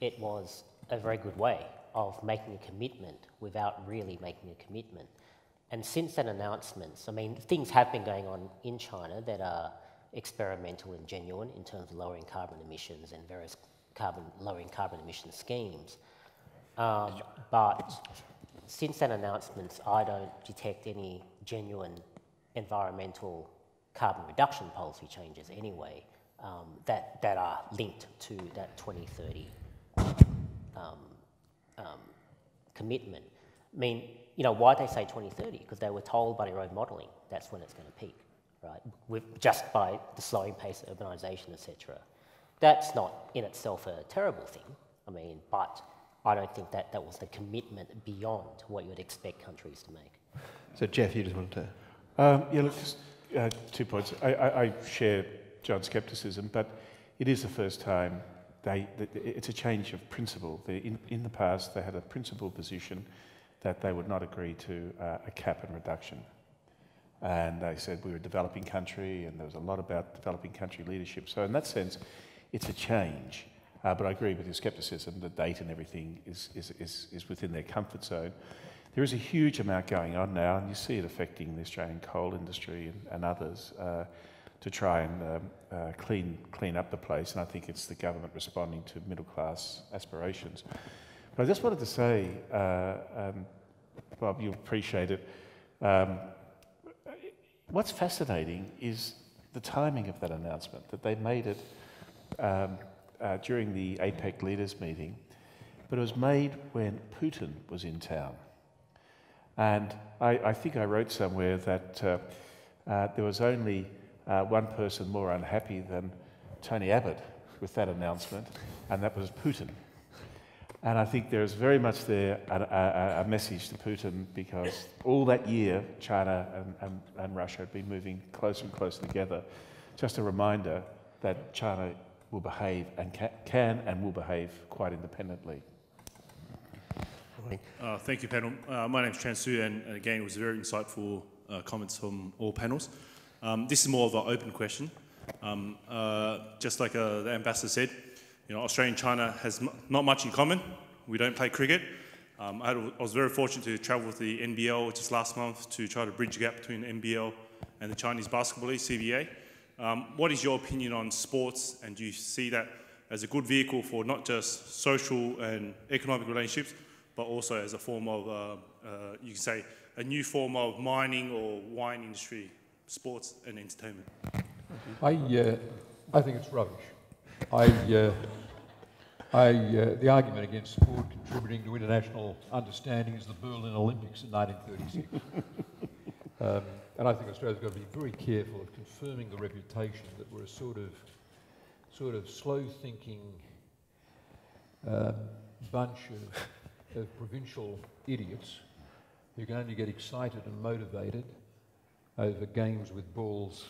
it was a very good way of making a commitment without really making a commitment. And since that announcement, I mean, things have been going on in China that are experimental and genuine in terms of lowering carbon emissions and various carbon lowering carbon emission schemes. Um, but since that announcement, I don't detect any genuine environmental carbon reduction policy changes anyway um, that, that are linked to that 2030 um, um, commitment. I mean, you know, why they say 2030? Because they were told by their own modelling that's when it's going to peak, right? With, just by the slowing pace of urbanisation, etc. That's not in itself a terrible thing. I mean, but I don't think that that was the commitment beyond what you would expect countries to make. So, Geoff, you just wanted to. Um, yeah, look, just uh, two points. I, I, I, share John's scepticism, but it is the first time they, it's a change of principle. In, in, the past, they had a principle position that they would not agree to uh, a cap and reduction. And they said we were a developing country, and there was a lot about developing country leadership. So, in that sense, it's a change. Uh, but I agree with your scepticism. The date and everything is, is, is, is within their comfort zone. There is a huge amount going on now, and you see it affecting the Australian coal industry and, and others, uh, to try and um, uh, clean, clean up the place, and I think it's the government responding to middle class aspirations. But I just wanted to say, uh, um, Bob, you'll appreciate it. Um, what's fascinating is the timing of that announcement, that they made it um, uh, during the APEC leaders meeting, but it was made when Putin was in town. And I, I think I wrote somewhere that uh, uh, there was only uh, one person more unhappy than Tony Abbott with that announcement, and that was Putin. And I think there is very much there a, a, a, message to Putin because all that year, China and, and, and Russia had been moving closer and closer together. Just a reminder that China will behave and ca can and will behave quite independently. Uh, thank you, panel. Uh, my name is Chan Su, and, and, again, it was very insightful uh, comments from all panels. Um, this is more of an open question. Um, uh, just like uh, the ambassador said, you know, Australia and China has not much in common. We don't play cricket. Um, I, I, was very fortunate to travel with the NBL just last month to try to bridge the gap between NBL and the Chinese Basketball League, CBA. Um, what is your opinion on sports, and do you see that as a good vehicle for not just social and economic relationships, but also as a form of, uh, uh, you can say, a new form of mining or wine industry, sports and entertainment? I, uh, I think it's rubbish. I, uh, I, uh, the argument against sport contributing to international understanding is the Berlin Olympics in 1936. um, and I think Australia's got to be very careful of confirming the reputation that we're a sort of, sort of slow-thinking um, bunch of, of provincial idiots who can only get excited and motivated over games with balls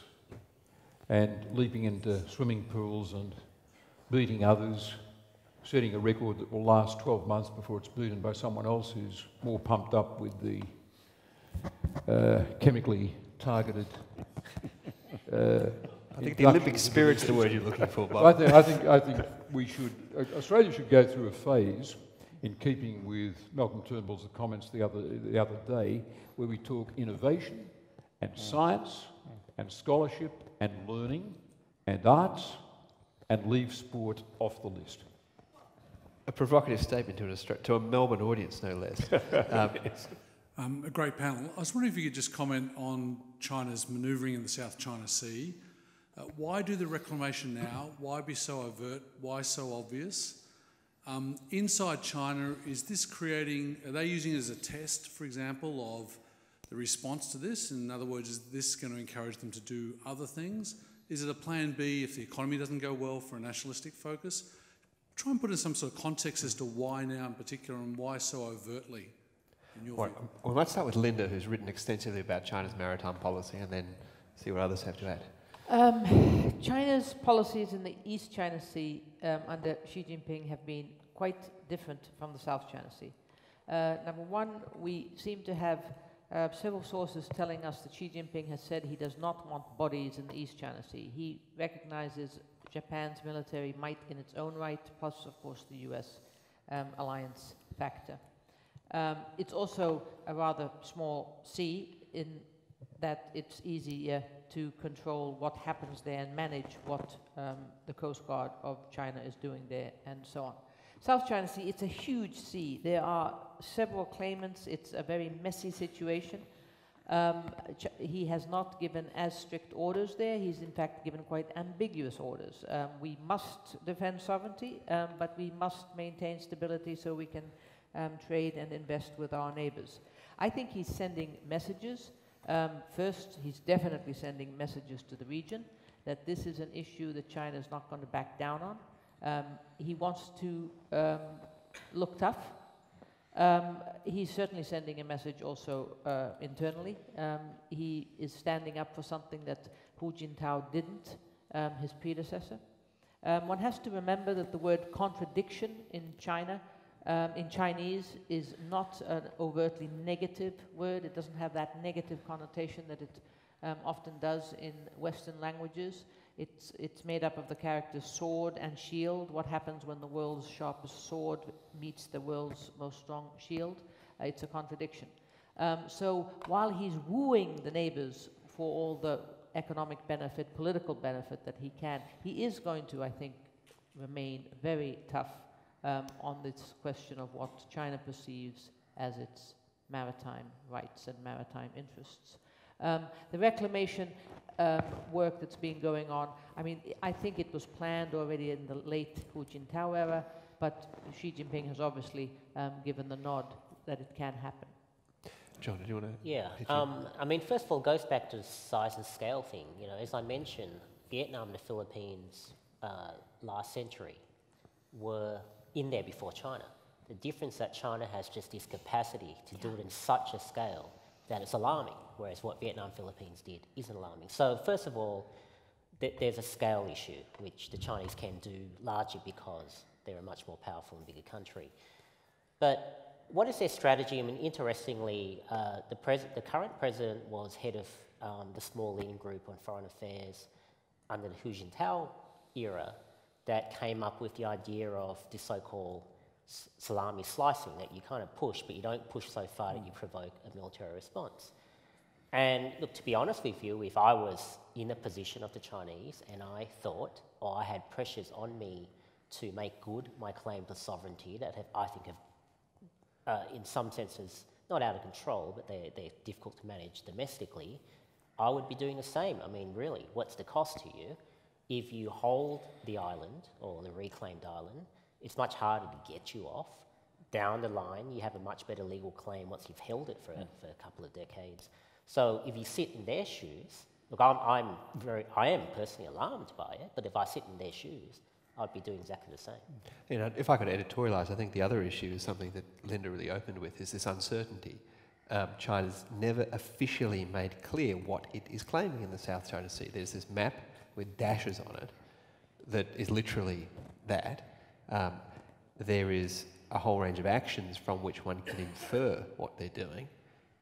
and leaping into swimming pools and beating others, setting a record that will last 12 months before it's beaten by someone else who's more pumped up with the uh, chemically targeted. Uh, I think the Olympic spirit's the word you're looking for, Bob. I, think, I, think, I think we should, uh, Australia should go through a phase in keeping with Malcolm Turnbull's comments the other, the other day, where we talk innovation and science and scholarship and learning and arts and leave sport off the list. A provocative statement to, an to a Melbourne audience, no less. Um, um, a great panel. I was wondering if you could just comment on China's manoeuvring in the South China Sea. Uh, why do the reclamation now? Why be so overt? Why so obvious? Um, inside China, is this creating, are they using it as a test, for example, of the response to this? In other words, is this going to encourage them to do other things? Is it a plan B if the economy doesn't go well for a nationalistic focus? Try and put in some sort of context as to why now in particular and why so overtly, in your well, view. Well, let's start with Linda, who's written extensively about China's maritime policy, and then see what others have to add. Um, China's policies in the East China Sea um, under Xi Jinping have been quite different from the South China Sea. Uh, number one, we seem to have uh, several sources telling us that Xi Jinping has said he does not want bodies in the East China Sea. He recognizes Japan's military might in its own right, plus, of course, the US um, alliance factor. Um, it's also a rather small sea in that it's easier to control what happens there and manage what um, the Coast Guard of China is doing there and so on. South China Sea, it's a huge sea. There are several claimants. It's a very messy situation. Um, he has not given as strict orders there. He's in fact given quite ambiguous orders. Um, we must defend sovereignty, um, but we must maintain stability so we can um, trade and invest with our neighbors. I think he's sending messages. Um, first, he's definitely sending messages to the region that this is an issue that China is not going to back down on. Um, he wants to um, look tough. Um, he's certainly sending a message also uh, internally. Um, he is standing up for something that Hu Jintao didn't, um, his predecessor. Um, one has to remember that the word contradiction in China, in Chinese, is not an overtly negative word. It doesn't have that negative connotation that it often does in Western languages. It's, it's made up of the characters sword and shield. What happens when the world's sharpest sword meets the world's most strong shield? Uh, it's a contradiction. Um, so while he's wooing the neighbors for all the economic benefit, political benefit that he can. He is going to, I think, remain very tough um, on this question of what China perceives as its maritime rights and maritime interests. Um, the reclamation um, work that's been going on, I mean, I think it was planned already in the late Hu Jintao era, but Xi Jinping has obviously um, given the nod that it can happen. John, do you want to? Yeah, um, I mean, first of all, it goes back to the size and scale thing. You know, as I mentioned, Vietnam and the Philippines uh, last century were in there before China. The difference that China has just this capacity to do it in such a scale that it's alarming, whereas what Vietnam Philippines did isn't alarming. So first of all, th there's a scale issue, which the Chinese can do largely because they're a much more powerful and bigger country. But what is their strategy? I mean, interestingly, uh, the, the, current president was head of um, the small leading group on foreign affairs under the Hu Jintao era that came up with the idea of the so-called salami slicing that you kind of push, but you don't push so far that you provoke a military response. And look, to be honest with you, if I was in the position of the Chinese and I thought, or I had pressures on me to make good my claim to sovereignty that have, I think have, uh, in some senses, not out of control, but they're, they're difficult to manage domestically, I would be doing the same. I mean, really, what's the cost to you? If you hold the island or the reclaimed island, it's much harder to get you off. Down the line, you have a much better legal claim once you've held it for, for a couple of decades. So if you sit in their shoes, look, I'm, I'm very, I am personally alarmed by it, but if I sit in their shoes, I'd be doing exactly the same. You know, if I could editorialise, I think the other issue is something that Linda really opened with, is this uncertainty. Um, China's never officially made clear what it is claiming in the South China Sea. There's this map with dashes on it that is literally that. Um, there is a whole range of actions from which one can infer what they're doing,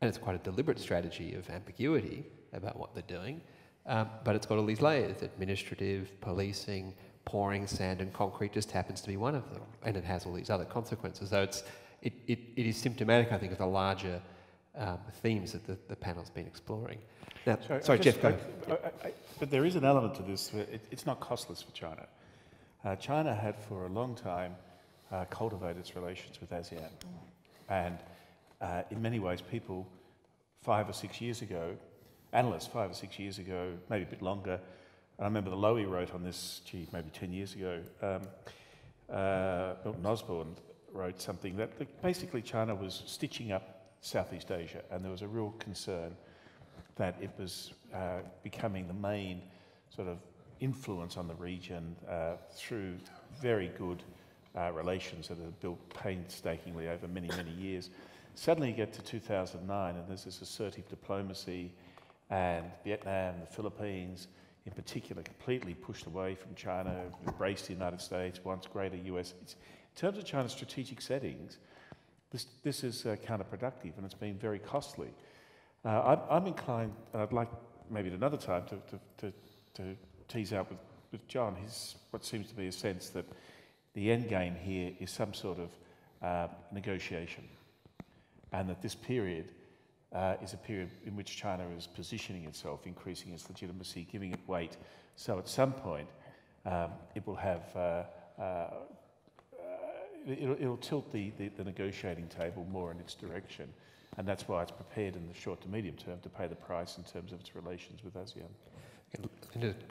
and it's quite a deliberate strategy of ambiguity about what they're doing. Um, but it's got all these layers administrative, policing, pouring sand and concrete just happens to be one of them. And it has all these other consequences. So it's, it, it, it is symptomatic, I think, of the larger um, themes that the, the panel's been exploring. Now, sorry, sorry just, Geoff, go. I, I, but there is an element to this. It, it's not costless for China. Uh, China had for a long time uh, cultivated its relations with ASEAN. And uh, in many ways, people five or six years ago, analysts five or six years ago, maybe a bit longer, I remember the Lowy wrote on this, gee, maybe 10 years ago, um, uh, Milton Osborne wrote something that, basically China was stitching up Southeast Asia, and there was a real concern that it was uh, becoming the main sort of influence on the region uh, through very good uh, relations that are built painstakingly over many, many years. Suddenly you get to 2009 and there's this assertive diplomacy and Vietnam, the Philippines in particular, completely pushed away from China, embraced the United States, wants greater US. It's, in terms of China's strategic settings, this, this is uh, counterproductive and it's been very costly. Uh, I'm, I'm, inclined, I'd like maybe at another time to, to, to, to tease out with, with John his, what seems to be a sense that the end game here is some sort of uh, negotiation, and that this period uh, is a period in which China is positioning itself, increasing its legitimacy, giving it weight. So at some point, um, it will have, uh, uh, it'll, it'll, tilt the, the, the, negotiating table more in its direction. And that's why it's prepared in the short to medium term to pay the price in terms of its relations with ASEAN. And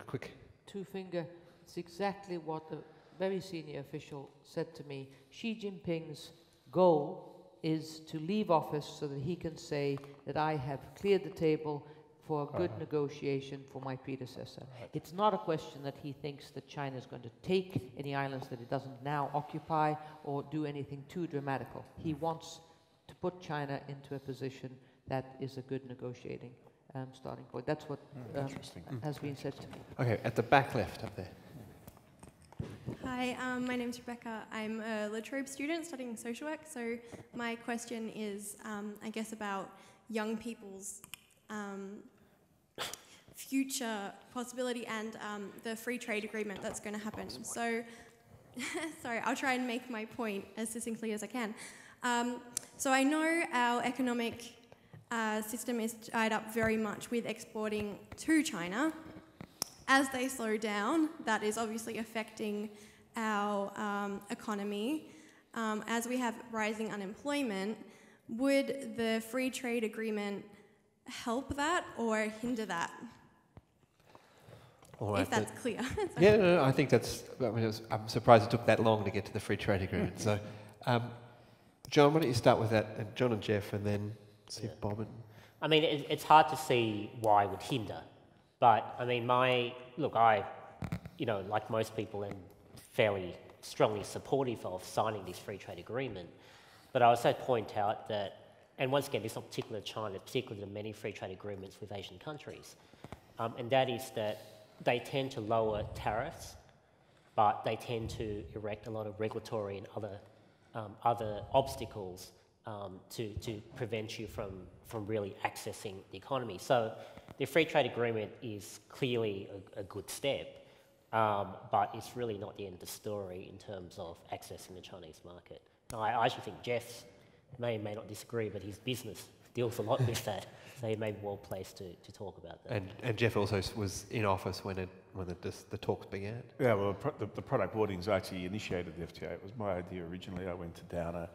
quick. Two finger, it's exactly what a very senior official said to me. Xi Jinping's goal is to leave office so that he can say that I have cleared the table for a good uh-huh. negotiation for my predecessor. Right. It's not a question that he thinks that China is going to take any islands that it doesn't now occupy or do anything too dramatical. He wants to put China into a position that is a good negotiating um, starting point. That's what mm, um, has been said to me. Okay, at the back left up there. Hi, um, my name is Rebecca. I'm a La Trobe student studying social work. So my question is, um, I guess, about young people's um, future possibility and um, the free trade agreement that's going to happen. So, sorry, I'll try and make my point as succinctly as I can. Um, so I know our economic uh, system is tied up very much with exporting to China. As they slow down, that is obviously affecting our um, economy. Um, as we have rising unemployment, would the free trade agreement help that or hinder that? All right, if that's that- clear. Yeah, no, no, I think that's. I mean, I'm surprised it took that long to get to the free trade agreement. so, um, John, why don't you start with that, and John and Geoff, and then see and I mean, it, it's hard to see why it would hinder. But, I mean, my, look, I, you know, like most people, am fairly strongly supportive of signing this free trade agreement. But I also point out that, and once again, this is not particular to China, particularly the many free trade agreements with Asian countries, um, and that is that they tend to lower tariffs, but they tend to erect a lot of regulatory and other, um, other obstacles um, to, to prevent you from, from really accessing the economy. So the free trade agreement is clearly a, a good step, um, but it's really not the end of the story in terms of accessing the Chinese market. I, I actually think Geoff may may not disagree, but his business deals a lot with that, so he may be well placed to, to talk about that. and, and Geoff also was in office when it when the dis, the talks began. Yeah, well, the, the product boardings actually initiated the FTA. It was my idea originally. I went to Downer,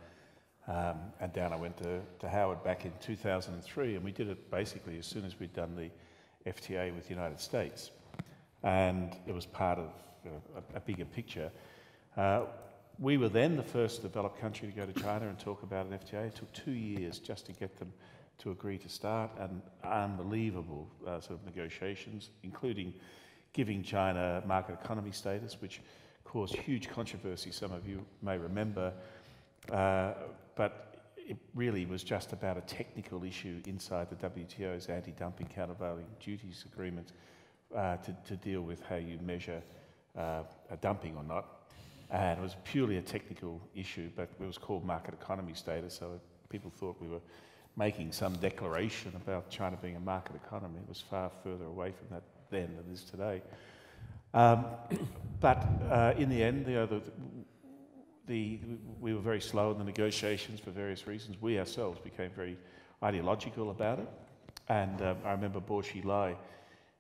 um, and I went to, to Howard back in 2003, and we did it basically as soon as we'd done the FTA with the United States. And it was part of you know, a, a bigger picture. Uh, we were then the first developed country to go to China and talk about an FTA. It took two years just to get them to agree to start, and unbelievable uh, sort of negotiations, including giving China market economy status, which caused huge controversy, some of you may remember. Uh, but it really was just about a technical issue inside the WTO's anti dumping countervailing duties agreement uh, to, to deal with how you measure uh, a dumping or not. And it was purely a technical issue, but it was called market economy status, so people thought we were making some declaration about China being a market economy. It was far further away from that then than it is today. Um, but uh, in the end, you know, the, the, we were very slow in the negotiations for various reasons. We ourselves became very ideological about it. And um, I remember Bo Xilai,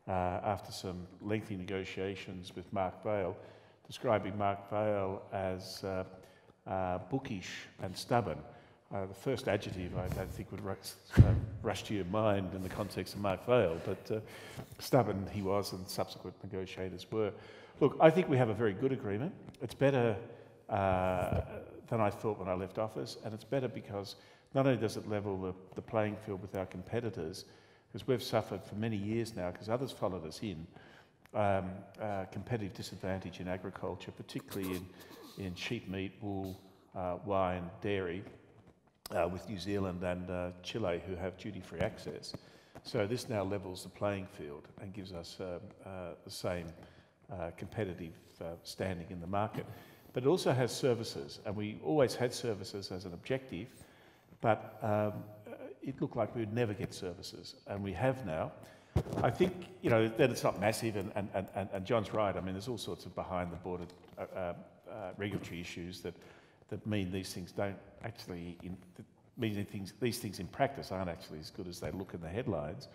uh, after some lengthy negotiations with Mark Vaile, describing Mark Vaile as uh, uh, bookish and stubborn. Uh, the first adjective I don't think would rush, uh, rush to your mind in the context of Mark Vaile, but uh, stubborn he was and subsequent negotiators were. Look, I think we have a very good agreement. It's better uh, than I thought when I left office, and it's better because not only does it level the, the playing field with our competitors, because we've suffered for many years now, because others followed us in, um, uh, competitive disadvantage in agriculture, particularly in, in sheep meat, wool, uh, wine, dairy, uh, with New Zealand and uh, Chile who have duty-free access. So this now levels the playing field and gives us um, uh, the same uh, competitive standing in the market. But it also has services, and we always had services as an objective, but um, it looked like we would never get services, and we have now. I think, you know, that it's not massive, and, and, and, and John's right. I mean, there's all sorts of behind the border uh, uh, uh, regulatory issues that, that mean these things don't actually, in, mean things, these things in practice aren't actually as good as they look in the headlines.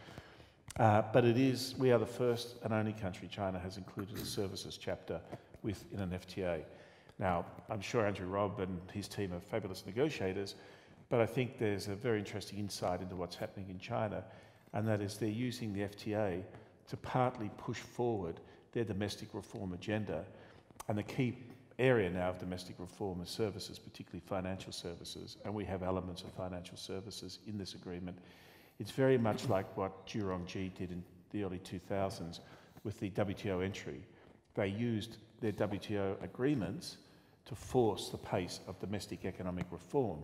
Uh, but it is, we are the first and only country China has included a services chapter with in an FTA. Now, I'm sure Andrew Robb and his team are fabulous negotiators, but I think there's a very interesting insight into what's happening in China, and that is they're using the FTA to partly push forward their domestic reform agenda. And the key area now of domestic reform is services, particularly financial services, and we have elements of financial services in this agreement. It's very much like what Zhu Rongji did in the early 2000s with the WTO entry. They used their WTO agreements to force the pace of domestic economic reform,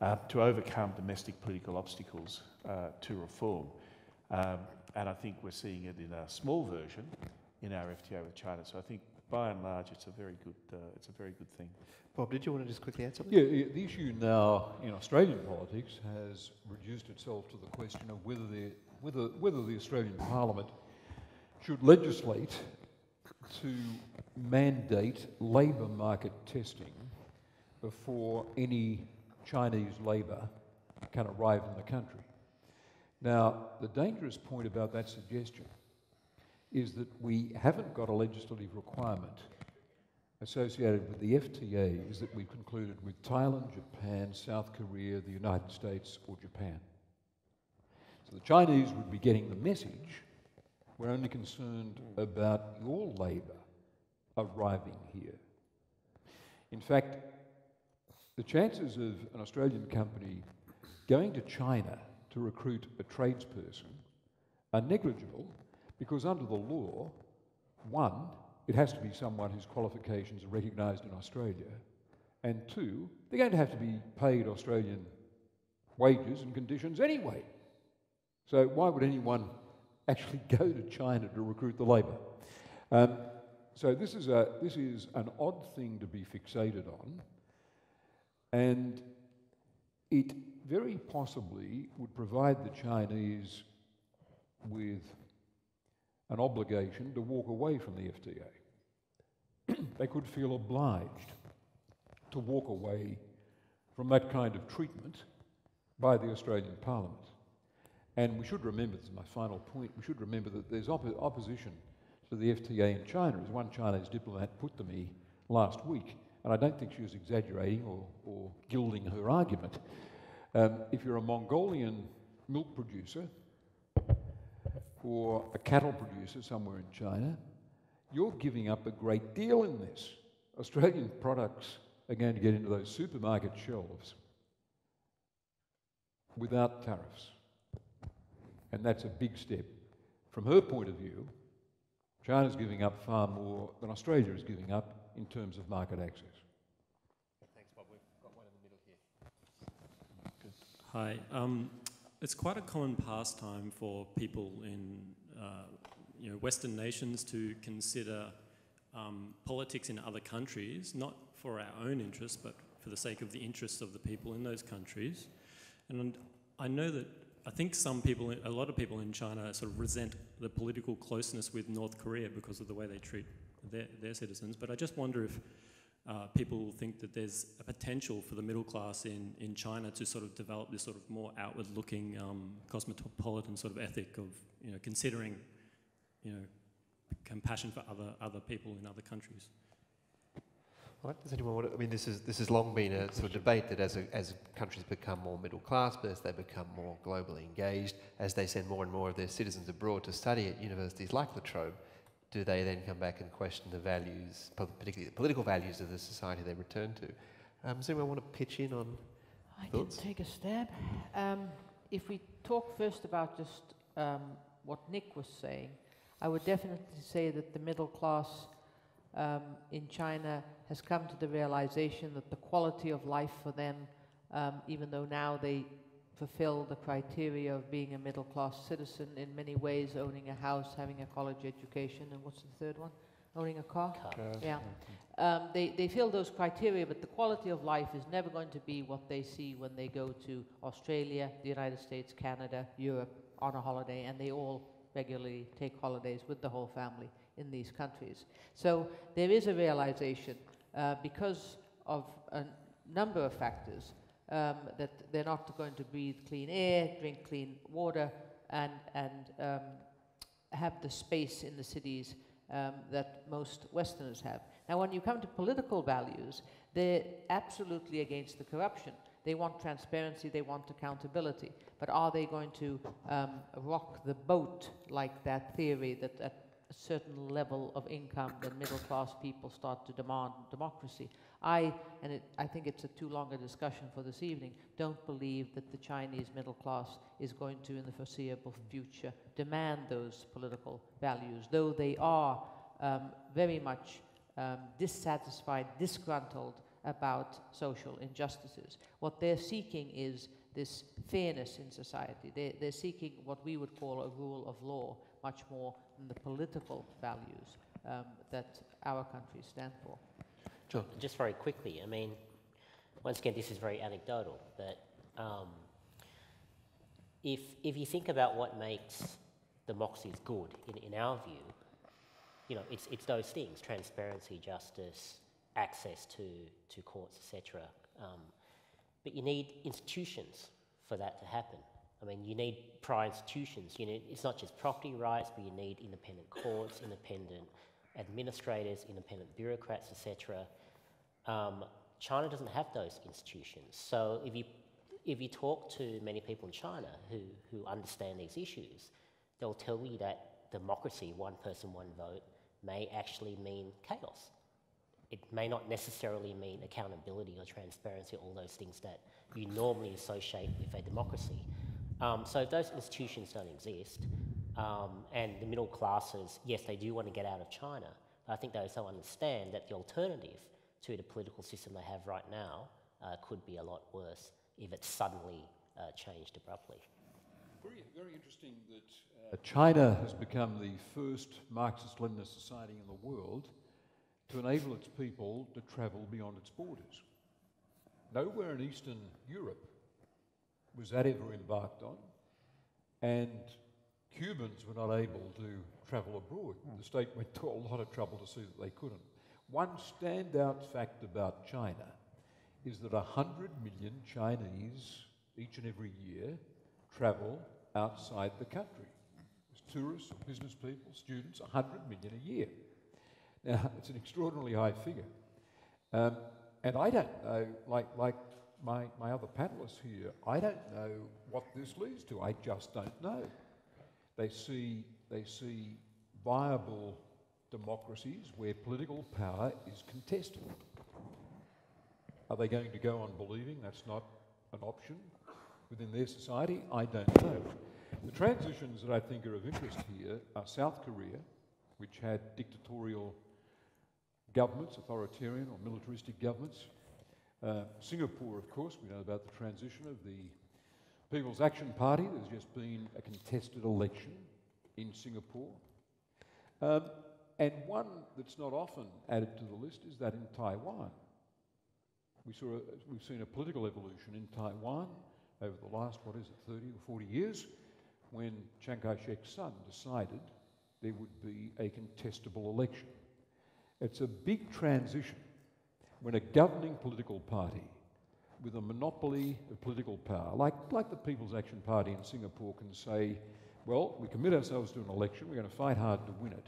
uh, to overcome domestic political obstacles uh, to reform. Um, and I think we're seeing it in a small version in our FTA with China. So I think by and large, it's a very good, uh, it's a very good thing. Bob, did you want to just quickly add something? Yeah, yeah, the issue now in Australian politics has reduced itself to the question of whether the, whether, whether the Australian Parliament should legislate to mandate labour market testing before any Chinese labour can arrive in the country. Now, the dangerous point about that suggestion is that we haven't got a legislative requirement associated with the FTAs that we've concluded with Thailand, Japan, South Korea, the United States, or Japan. So the Chinese would be getting the message we're only concerned about your labour arriving here. In fact, the chances of an Australian company going to China to recruit a tradesperson are negligible because, under the law, one, it has to be someone whose qualifications are recognised in Australia, and two, they're going to have to be paid Australian wages and conditions anyway. So, why would anyone actually go to China to recruit the labour? Um, so, this is, a, this is an odd thing to be fixated on, and it very possibly would provide the Chinese with an obligation to walk away from the FTA. they could feel obliged to walk away from that kind of treatment by the Australian Parliament. And we should remember, this is my final point, we should remember that there's oppo- opposition to the FTA in China, as one Chinese diplomat put to me last week, and I don't think she was exaggerating or, or gilding her argument. Um, if you're a Mongolian milk producer or a cattle producer somewhere in China, you're giving up a great deal in this. Australian products are going to get into those supermarket shelves without tariffs. And that's a big step. From her point of view, China's giving up far more than Australia is giving up in terms of market access. Thanks, Bob. We've got one in the middle here. Hi. Um, it's quite a common pastime for people in uh, you know, Western nations to consider um, politics in other countries, not for our own interests, but for the sake of the interests of the people in those countries. And I know that I think some people, a lot of people in China, sort of resent the political closeness with North Korea because of the way they treat their, their citizens. But I just wonder if uh, people think that there's a potential for the middle class in, in China to sort of develop this sort of more outward looking um, cosmopolitan sort of ethic of you know, considering you know, compassion for other, other people in other countries. Right. Does anyone want to, I mean, this, is, this has long been a sort of debate that as, a, as countries become more middle class, but as they become more globally engaged, as they send more and more of their citizens abroad to study at universities like La Trobe, do they then come back and question the values, particularly the political values of the society they return to? Um, does anyone want to pitch in on I thoughts? can take a stab. Um, if we talk first about just um, what Nick was saying, I would definitely say that the middle class um, in China has come to the realization that the quality of life for them, um, even though now they fulfill the criteria of being a middle class citizen in many ways, owning a house, having a college education, and what's the third one? Owning a car? Car. Yeah. Um, they, they fill those criteria, but the quality of life is never going to be what they see when they go to Australia, the United States, Canada, Europe on a holiday, and they all regularly take holidays with the whole family in these countries. So there is a realization uh, because of a number of factors um, that they're not going to breathe clean air, drink clean water, and, and um, have the space in the cities um, that most Westerners have. Now, when you come to political values, they're absolutely against the corruption. They want transparency, they want accountability. But are they going to um, rock the boat like that theory that at a certain level of income, then middle class people start to demand democracy? I, and it, I think it's a too long a discussion for this evening, don't believe that the Chinese middle class is going to, in the foreseeable future, demand those political values, though they are um, very much um, dissatisfied, disgruntled about social injustices. What they're seeking is this fairness in society. They're, they're seeking what we would call a rule of law, much more the political values um, that our countries stand for. John. Just very quickly, I mean, once again, this is very anecdotal, but um, if, if you think about what makes democracies good, in, in our view, you know, it's, it's those things, transparency, justice, access to, to courts, etc. Um, but you need institutions for that to happen. I mean, you need prior institutions. You need, it's not just property rights, but you need independent courts, independent administrators, independent bureaucrats, etc. Um, China doesn't have those institutions. So if you if you talk to many people in China who, who understand these issues, they'll tell you that democracy, one person, one vote, may actually mean chaos. It may not necessarily mean accountability or transparency, all those things that you normally associate with a democracy. Um, so if those institutions don't exist, um, and the middle classes, yes, they do want to get out of China, but I think they also understand that the alternative to the political system they have right now uh, could be a lot worse if it suddenly uh, changed abruptly. Very, very interesting that uh, China has become the first Marxist-Leninist society in the world to enable its people to travel beyond its borders. Nowhere in Eastern Europe was that ever embarked on, and Cubans were not able to travel abroad. The state went to a lot of trouble to see that they couldn't. One standout fact about China is that 100 million Chinese each and every year travel outside the country. As tourists, business people, students, 100 million a year. Now, it's an extraordinarily high figure. Um, and I don't know, like, like my, my other panelists here, I don't know what this leads to. I just don't know. They see, they see viable democracies where political power is contested. Are they going to go on believing that's not an option within their society? I don't know. The transitions that I think are of interest here are South Korea, which had dictatorial governments, authoritarian or militaristic governments. Uh, Singapore, of course, we know about the transition of the People's Action Party. There's just been a contested election in Singapore. Um, and one that's not often added to the list is that in Taiwan. We saw a, we've seen a political evolution in Taiwan over the last, what is it, 30 or 40 years, when Chiang Kai shek's son decided there would be a contestable election. It's a big transition when a governing political party with a monopoly of political power, like, like the People's Action Party in Singapore, can say, well, we commit ourselves to an election, we're going to fight hard to win it,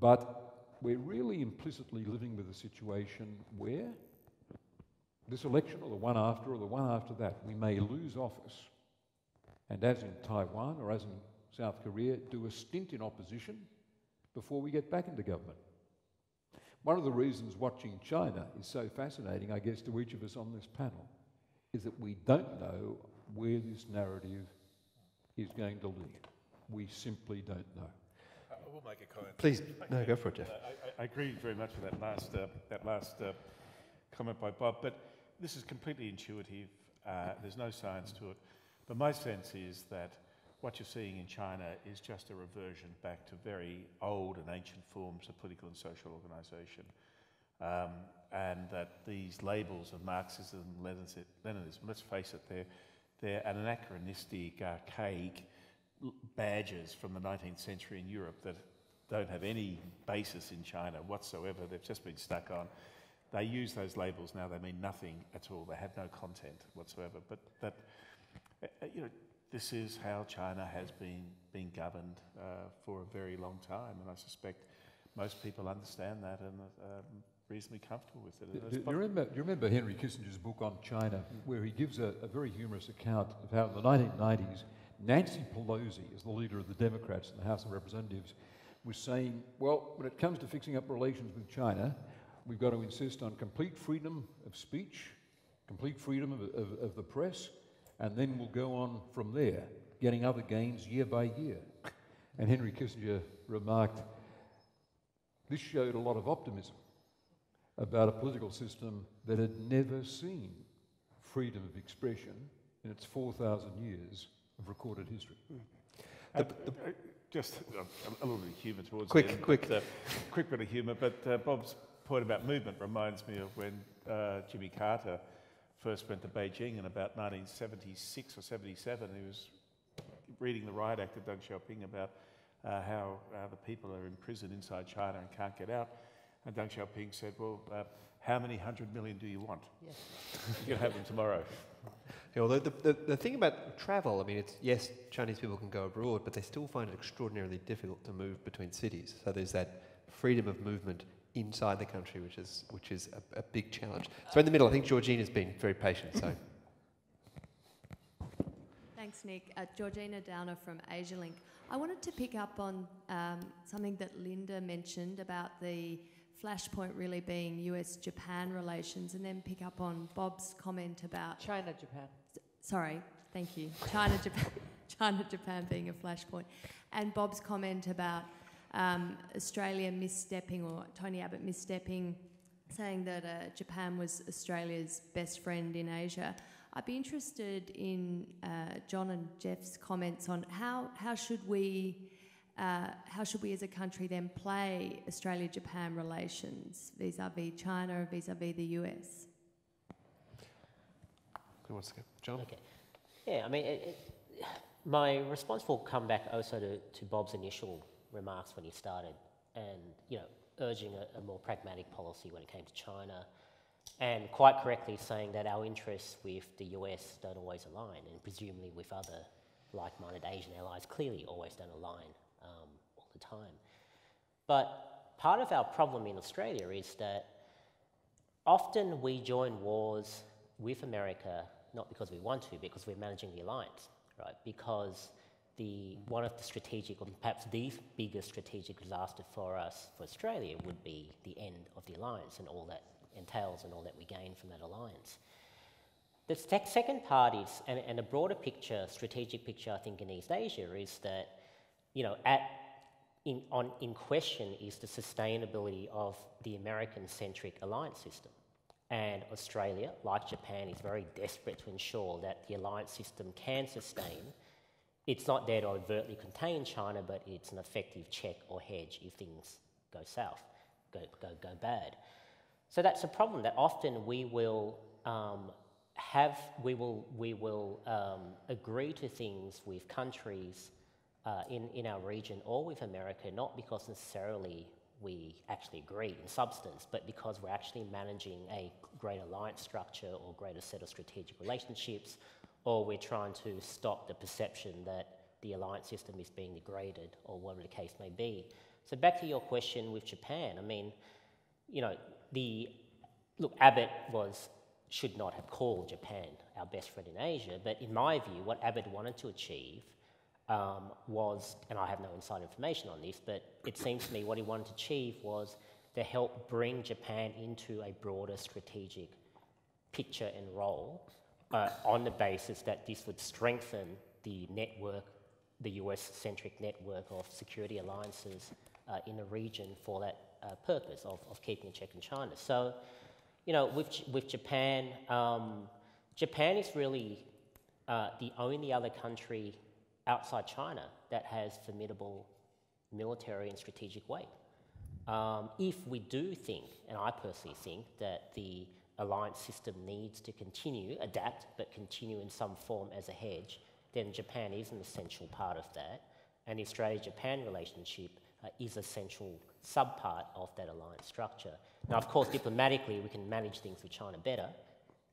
but we're really implicitly living with a situation where this election or the one after or the one after that, we may lose office. And as in Taiwan or as in South Korea, do a stint in opposition before we get back into government. One of the reasons watching China is so fascinating, I guess, to each of us on this panel, is that we don't know where this narrative is going to lead. We simply don't know. I will make a comment. Please, no, go for it, Geoff. I, I, agree very much with that last, uh, that last uh, comment by Bob, but this is completely intuitive. Uh, there's no science to it. But my sense is that what you're seeing in China is just a reversion back to very old and ancient forms of political and social organisation. Um, and that these labels of Marxism, Leninism, let's face it, they're, they're anachronistic, archaic badges from the 19th century in Europe that don't have any basis in China whatsoever. They've just been stuck on. They use those labels now, they mean nothing at all. They have no content whatsoever. But that, uh, you know, this is how China has been, been governed uh, for a very long time, and I suspect most people understand that and are um, reasonably comfortable with it. Do, do, you remember, do you remember Henry Kissinger's book on China, where he gives a, a very humorous account of how in the 1990s, Nancy Pelosi, as the leader of the Democrats in the House of Representatives, was saying, well, when it comes to fixing up relations with China, we've got to insist on complete freedom of speech, complete freedom of, of, of the press, and then we'll go on from there, getting other gains year by year. And Henry Kissinger remarked, this showed a lot of optimism about a political system that had never seen freedom of expression in its 4,000 years of recorded history. Uh, the, the, uh, just uh, a little bit of humour towards quick, the end. quick, but, uh, quick bit of humour. But uh, Bob's point about movement reminds me of when uh, Jimmy Carter first went to Beijing in about 1976 or 77. He was reading the riot act of Deng Xiaoping about uh, how uh, the people are imprisoned inside China and can't get out. And Deng Xiaoping said, Well, uh, how many hundred million do you want? Yes. you can have them tomorrow. Yeah, although the, the, the thing about travel, I mean, it's yes, Chinese people can go abroad, but they still find it extraordinarily difficult to move between cities. So there's that freedom of movement inside the country, which is which is a, a big challenge. So in the middle, I think Georgina's been very patient. So. Thanks, Nick. Uh, Georgina Downer from AsiaLink. I wanted to pick up on um, something that Linda mentioned about the flashpoint really being US Japan relations, and then pick up on Bob's comment about China Japan. Sorry, thank you. China Japan, China Japan being a flashpoint, and Bob's comment about um, Australia misstepping or Tony Abbott misstepping, saying that uh, Japan was Australia's best friend in Asia. I'd be interested in uh, John and Geoff's comments on how, how should we uh, how should we as a country then play Australia-Japan relations vis-a-vis China, vis-a-vis the US? Who wants to go? John? Okay. Yeah, I mean, it, it, my response will come back also to, to Bob's initial remarks when he started and, you know, urging a, a more pragmatic policy when it came to China and quite correctly saying that our interests with the US don't always align, and presumably with other like minded Asian allies clearly always don't align um, all the time. But part of our problem in Australia is that often we join wars with America not because we want to, because we're managing the alliance, right? Because the, one of the strategic, or perhaps the biggest strategic disaster for us, for Australia, would be the end of the alliance and all that entails and all that we gain from that alliance. The second part is, and, and a broader picture, strategic picture, I think, in East Asia is that, you know, at, in, on, in question is the sustainability of the American centric alliance system. And Australia, like Japan, is very desperate to ensure that the alliance system can sustain. It's not there to overtly contain China, but it's an effective check or hedge if things go south, go, go, go bad. So that's a problem that often we will um, have, we will, we will um, agree to things with countries uh, in, in our region or with America, not because necessarily we actually agree in substance, but because we're actually managing a greater alliance structure or greater set of strategic relationships, or we're trying to stop the perception that the alliance system is being degraded, or whatever the case may be. So back to your question with Japan, I mean, you know, the look, Abbott was should not have called Japan our best friend in Asia, but in my view, what Abbott wanted to achieve um, was, and I have no inside information on this, but it seems to me what he wanted to achieve was to help bring Japan into a broader strategic picture and role uh, on the basis that this would strengthen the network, the US centric network of security alliances uh, in the region for that uh, purpose of, of keeping a check in China. So, you know, with, with Japan, um, Japan is really uh, the only other country outside China that has formidable military and strategic weight. Um, if we do think, and I personally think, that the alliance system needs to continue, adapt, but continue in some form as a hedge, then Japan is an essential part of that. And the Australia Japan relationship uh, is a central subpart of that alliance structure. Now, of course, diplomatically, we can manage things with China better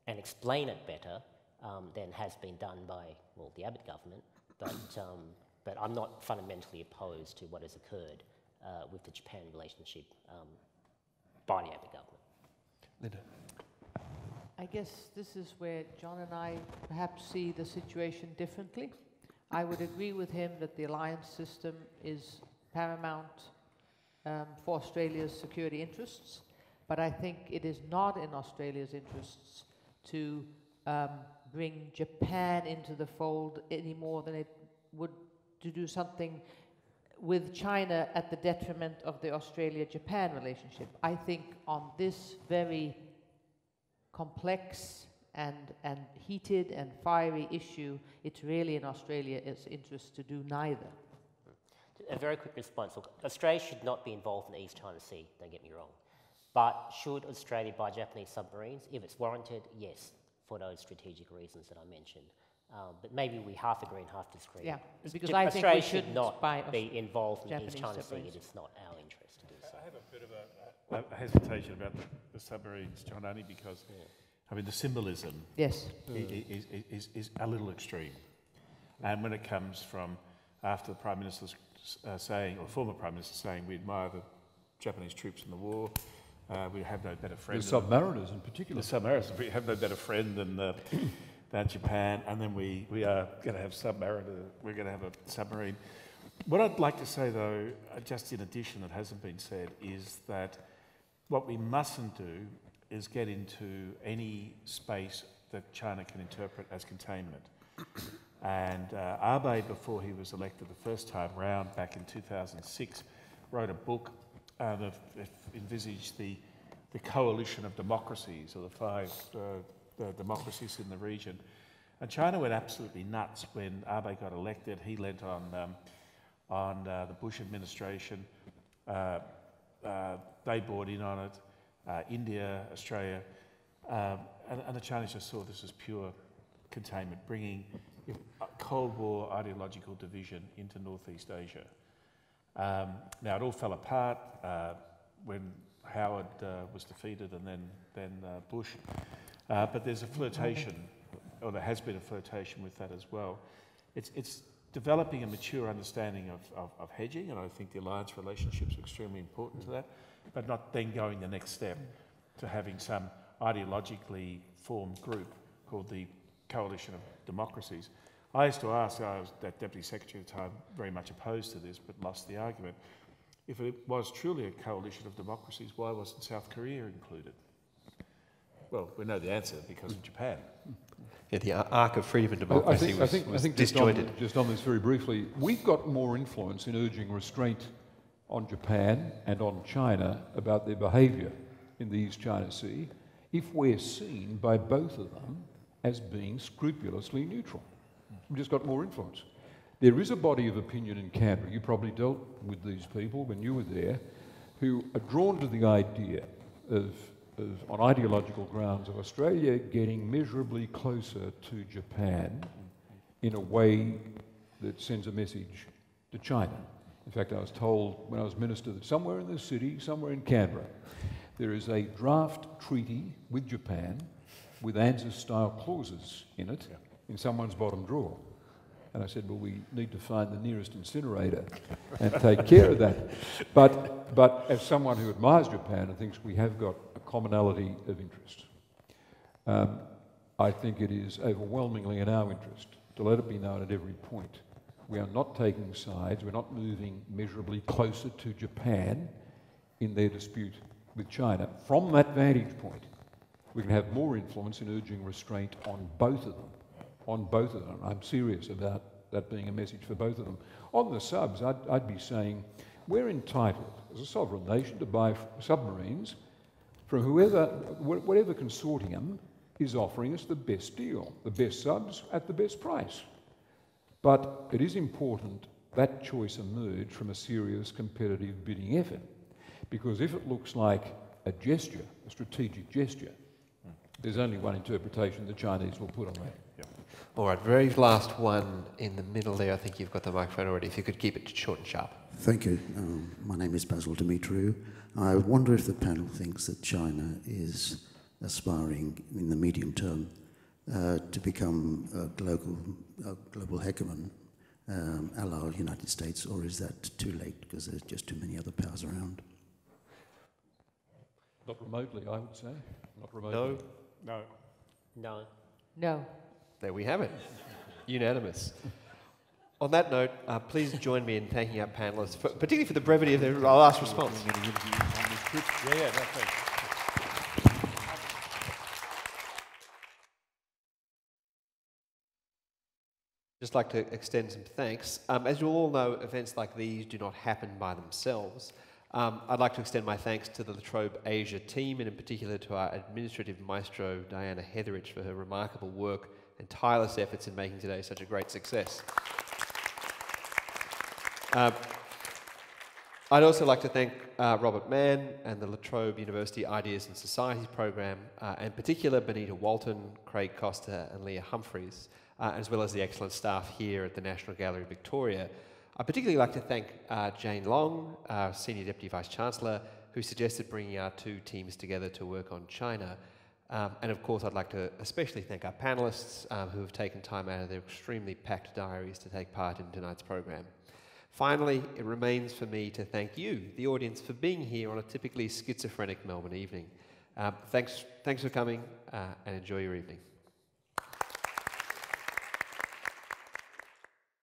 and explain it better um, than has been done by, well, the Abbott government, but, um, but I'm not fundamentally opposed to what has occurred uh, with the Japan relationship um, by the Abbott government. Linda. I guess this is where John and I perhaps see the situation differently. I would agree with him that the alliance system is paramount um, for Australia's security interests, but I think it is not in Australia's interests to um, bring Japan into the fold any more than it would to do something with China at the detriment of the Australia Japan relationship. I think on this very complex and, and heated and fiery issue, it's really in Australia's interest to do neither a very quick response. Look, Australia should not be involved in the East China Sea, don't get me wrong. But should Australia buy Japanese submarines? If it's warranted, yes, for those strategic reasons that I mentioned. Um, but maybe we half agree and half disagree. Yeah, because I think we should not buy be involved in Japanese the East China submarines. Sea. It is not our interest to do so. I have a bit of a, a hesitation about the, the submarines, John, only because I mean, the symbolism Yes. i- i- is, is, is a little extreme. And when it comes from after the Prime Minister's uh, saying, or former Prime Minister saying, we admire the Japanese troops in the war, uh, we have no better friend. The than- submariners in particular. The submariners, we have no better friend than, uh, than Japan, and then we, we are going to have submariner, we're going to have a submarine. What I'd like to say, though, uh, just in addition that hasn't been said, is that what we mustn't do is get into any space that China can interpret as containment. And uh, Abe, before he was elected the first time round back in 2006, wrote a book uh, that envisaged the, the coalition of democracies, or the five uh, the democracies in the region. And China went absolutely nuts when Abe got elected. He lent on, um, on uh, the Bush administration. Uh, uh, they bought in on it. Uh, India, Australia, um, and, and the Chinese just saw this as pure containment, bringing Cold War ideological division into Northeast Asia. Um, now, it all fell apart uh, when Howard uh, was defeated and then, then uh, Bush. Uh, but there's a flirtation, or there has been a flirtation with that as well. It's, it's developing a mature understanding of, of, of hedging, and I think the alliance relationships are extremely important to that, but not then going the next step to having some ideologically formed group called the Coalition of Democracies. I used to ask, I was that Deputy Secretary at the time, very much opposed to this, but lost the argument. If it was truly a coalition of democracies, why wasn't South Korea included? Well, we know the answer because of Japan. Yeah, the arc of freedom and I- democracy I think, was, I think, was I think just, on, disjointed. just on this very briefly, we've got more influence in urging restraint on Japan and on China about their behaviour in the East China Sea if we're seen by both of them as being scrupulously neutral. We've just got more influence. There is a body of opinion in Canberra, you probably dealt with these people when you were there, who are drawn to the idea of, of on ideological grounds, of Australia getting measurably closer to Japan in a way that sends a message to China. In fact, I was told when I was minister that somewhere in the city, somewhere in Canberra, there is a draft treaty with Japan with ANZUS style clauses in it in someone's bottom drawer. And I said, well, we need to find the nearest incinerator and take care of that. But, but as someone who admires Japan and thinks we have got a commonality of interest, um, I think it is overwhelmingly in our interest to let it be known at every point. We are not taking sides, we're not moving measurably closer to Japan in their dispute with China. From that vantage point, we can have more influence in urging restraint on both of them. On both of them. I'm serious about that being a message for both of them. On the subs, I'd, I'd be saying we're entitled, as a sovereign nation, to buy submarines from whoever, wh- whatever consortium is offering us the best deal, the best subs at the best price. But it is important that choice emerge from a serious competitive bidding effort. Because if it looks like a gesture, a strategic gesture, there's only one interpretation the Chinese will put on that. All right, very last one in the middle there. I think you've got the microphone already. If you could keep it short and sharp. Thank you. Um, my name is Basil Dimitriou. I wonder if the panel thinks that China is aspiring in the medium term uh, to become a global, a global hegemon, um, a la United States, or is that too late because there's just too many other powers around? Not remotely, I would say. Not remotely. No? No. No. No. There we have it. Unanimous. On that note, uh, please join me in thanking our panellists, for, particularly for the brevity of their last response. Yeah, yeah, no, Just like to extend some thanks. Um, as you all know, events like these do not happen by themselves. Um, I'd like to extend my thanks to the La Trobe Asia team, and in particular to our administrative maestro, Diana Heatherich, for her remarkable work and tireless efforts in making today such a great success. Um, I'd also like to thank uh, Robert Manne and the La Trobe University Ideas and Societies program, uh, in particular Benita Walton, Craig Costa, and Leah Humphreys, uh, as well as the excellent staff here at the National Gallery of Victoria. I'd particularly like to thank uh, Jane Long, our Senior Deputy Vice Chancellor, who suggested bringing our two teams together to work on China. Um, and of course, I'd like to especially thank our panelists um, who have taken time out of their extremely packed diaries to take part in tonight's program. Finally, it remains for me to thank you, the audience, for being here on a typically schizophrenic Melbourne evening. Uh, thanks, thanks for coming uh, and enjoy your evening.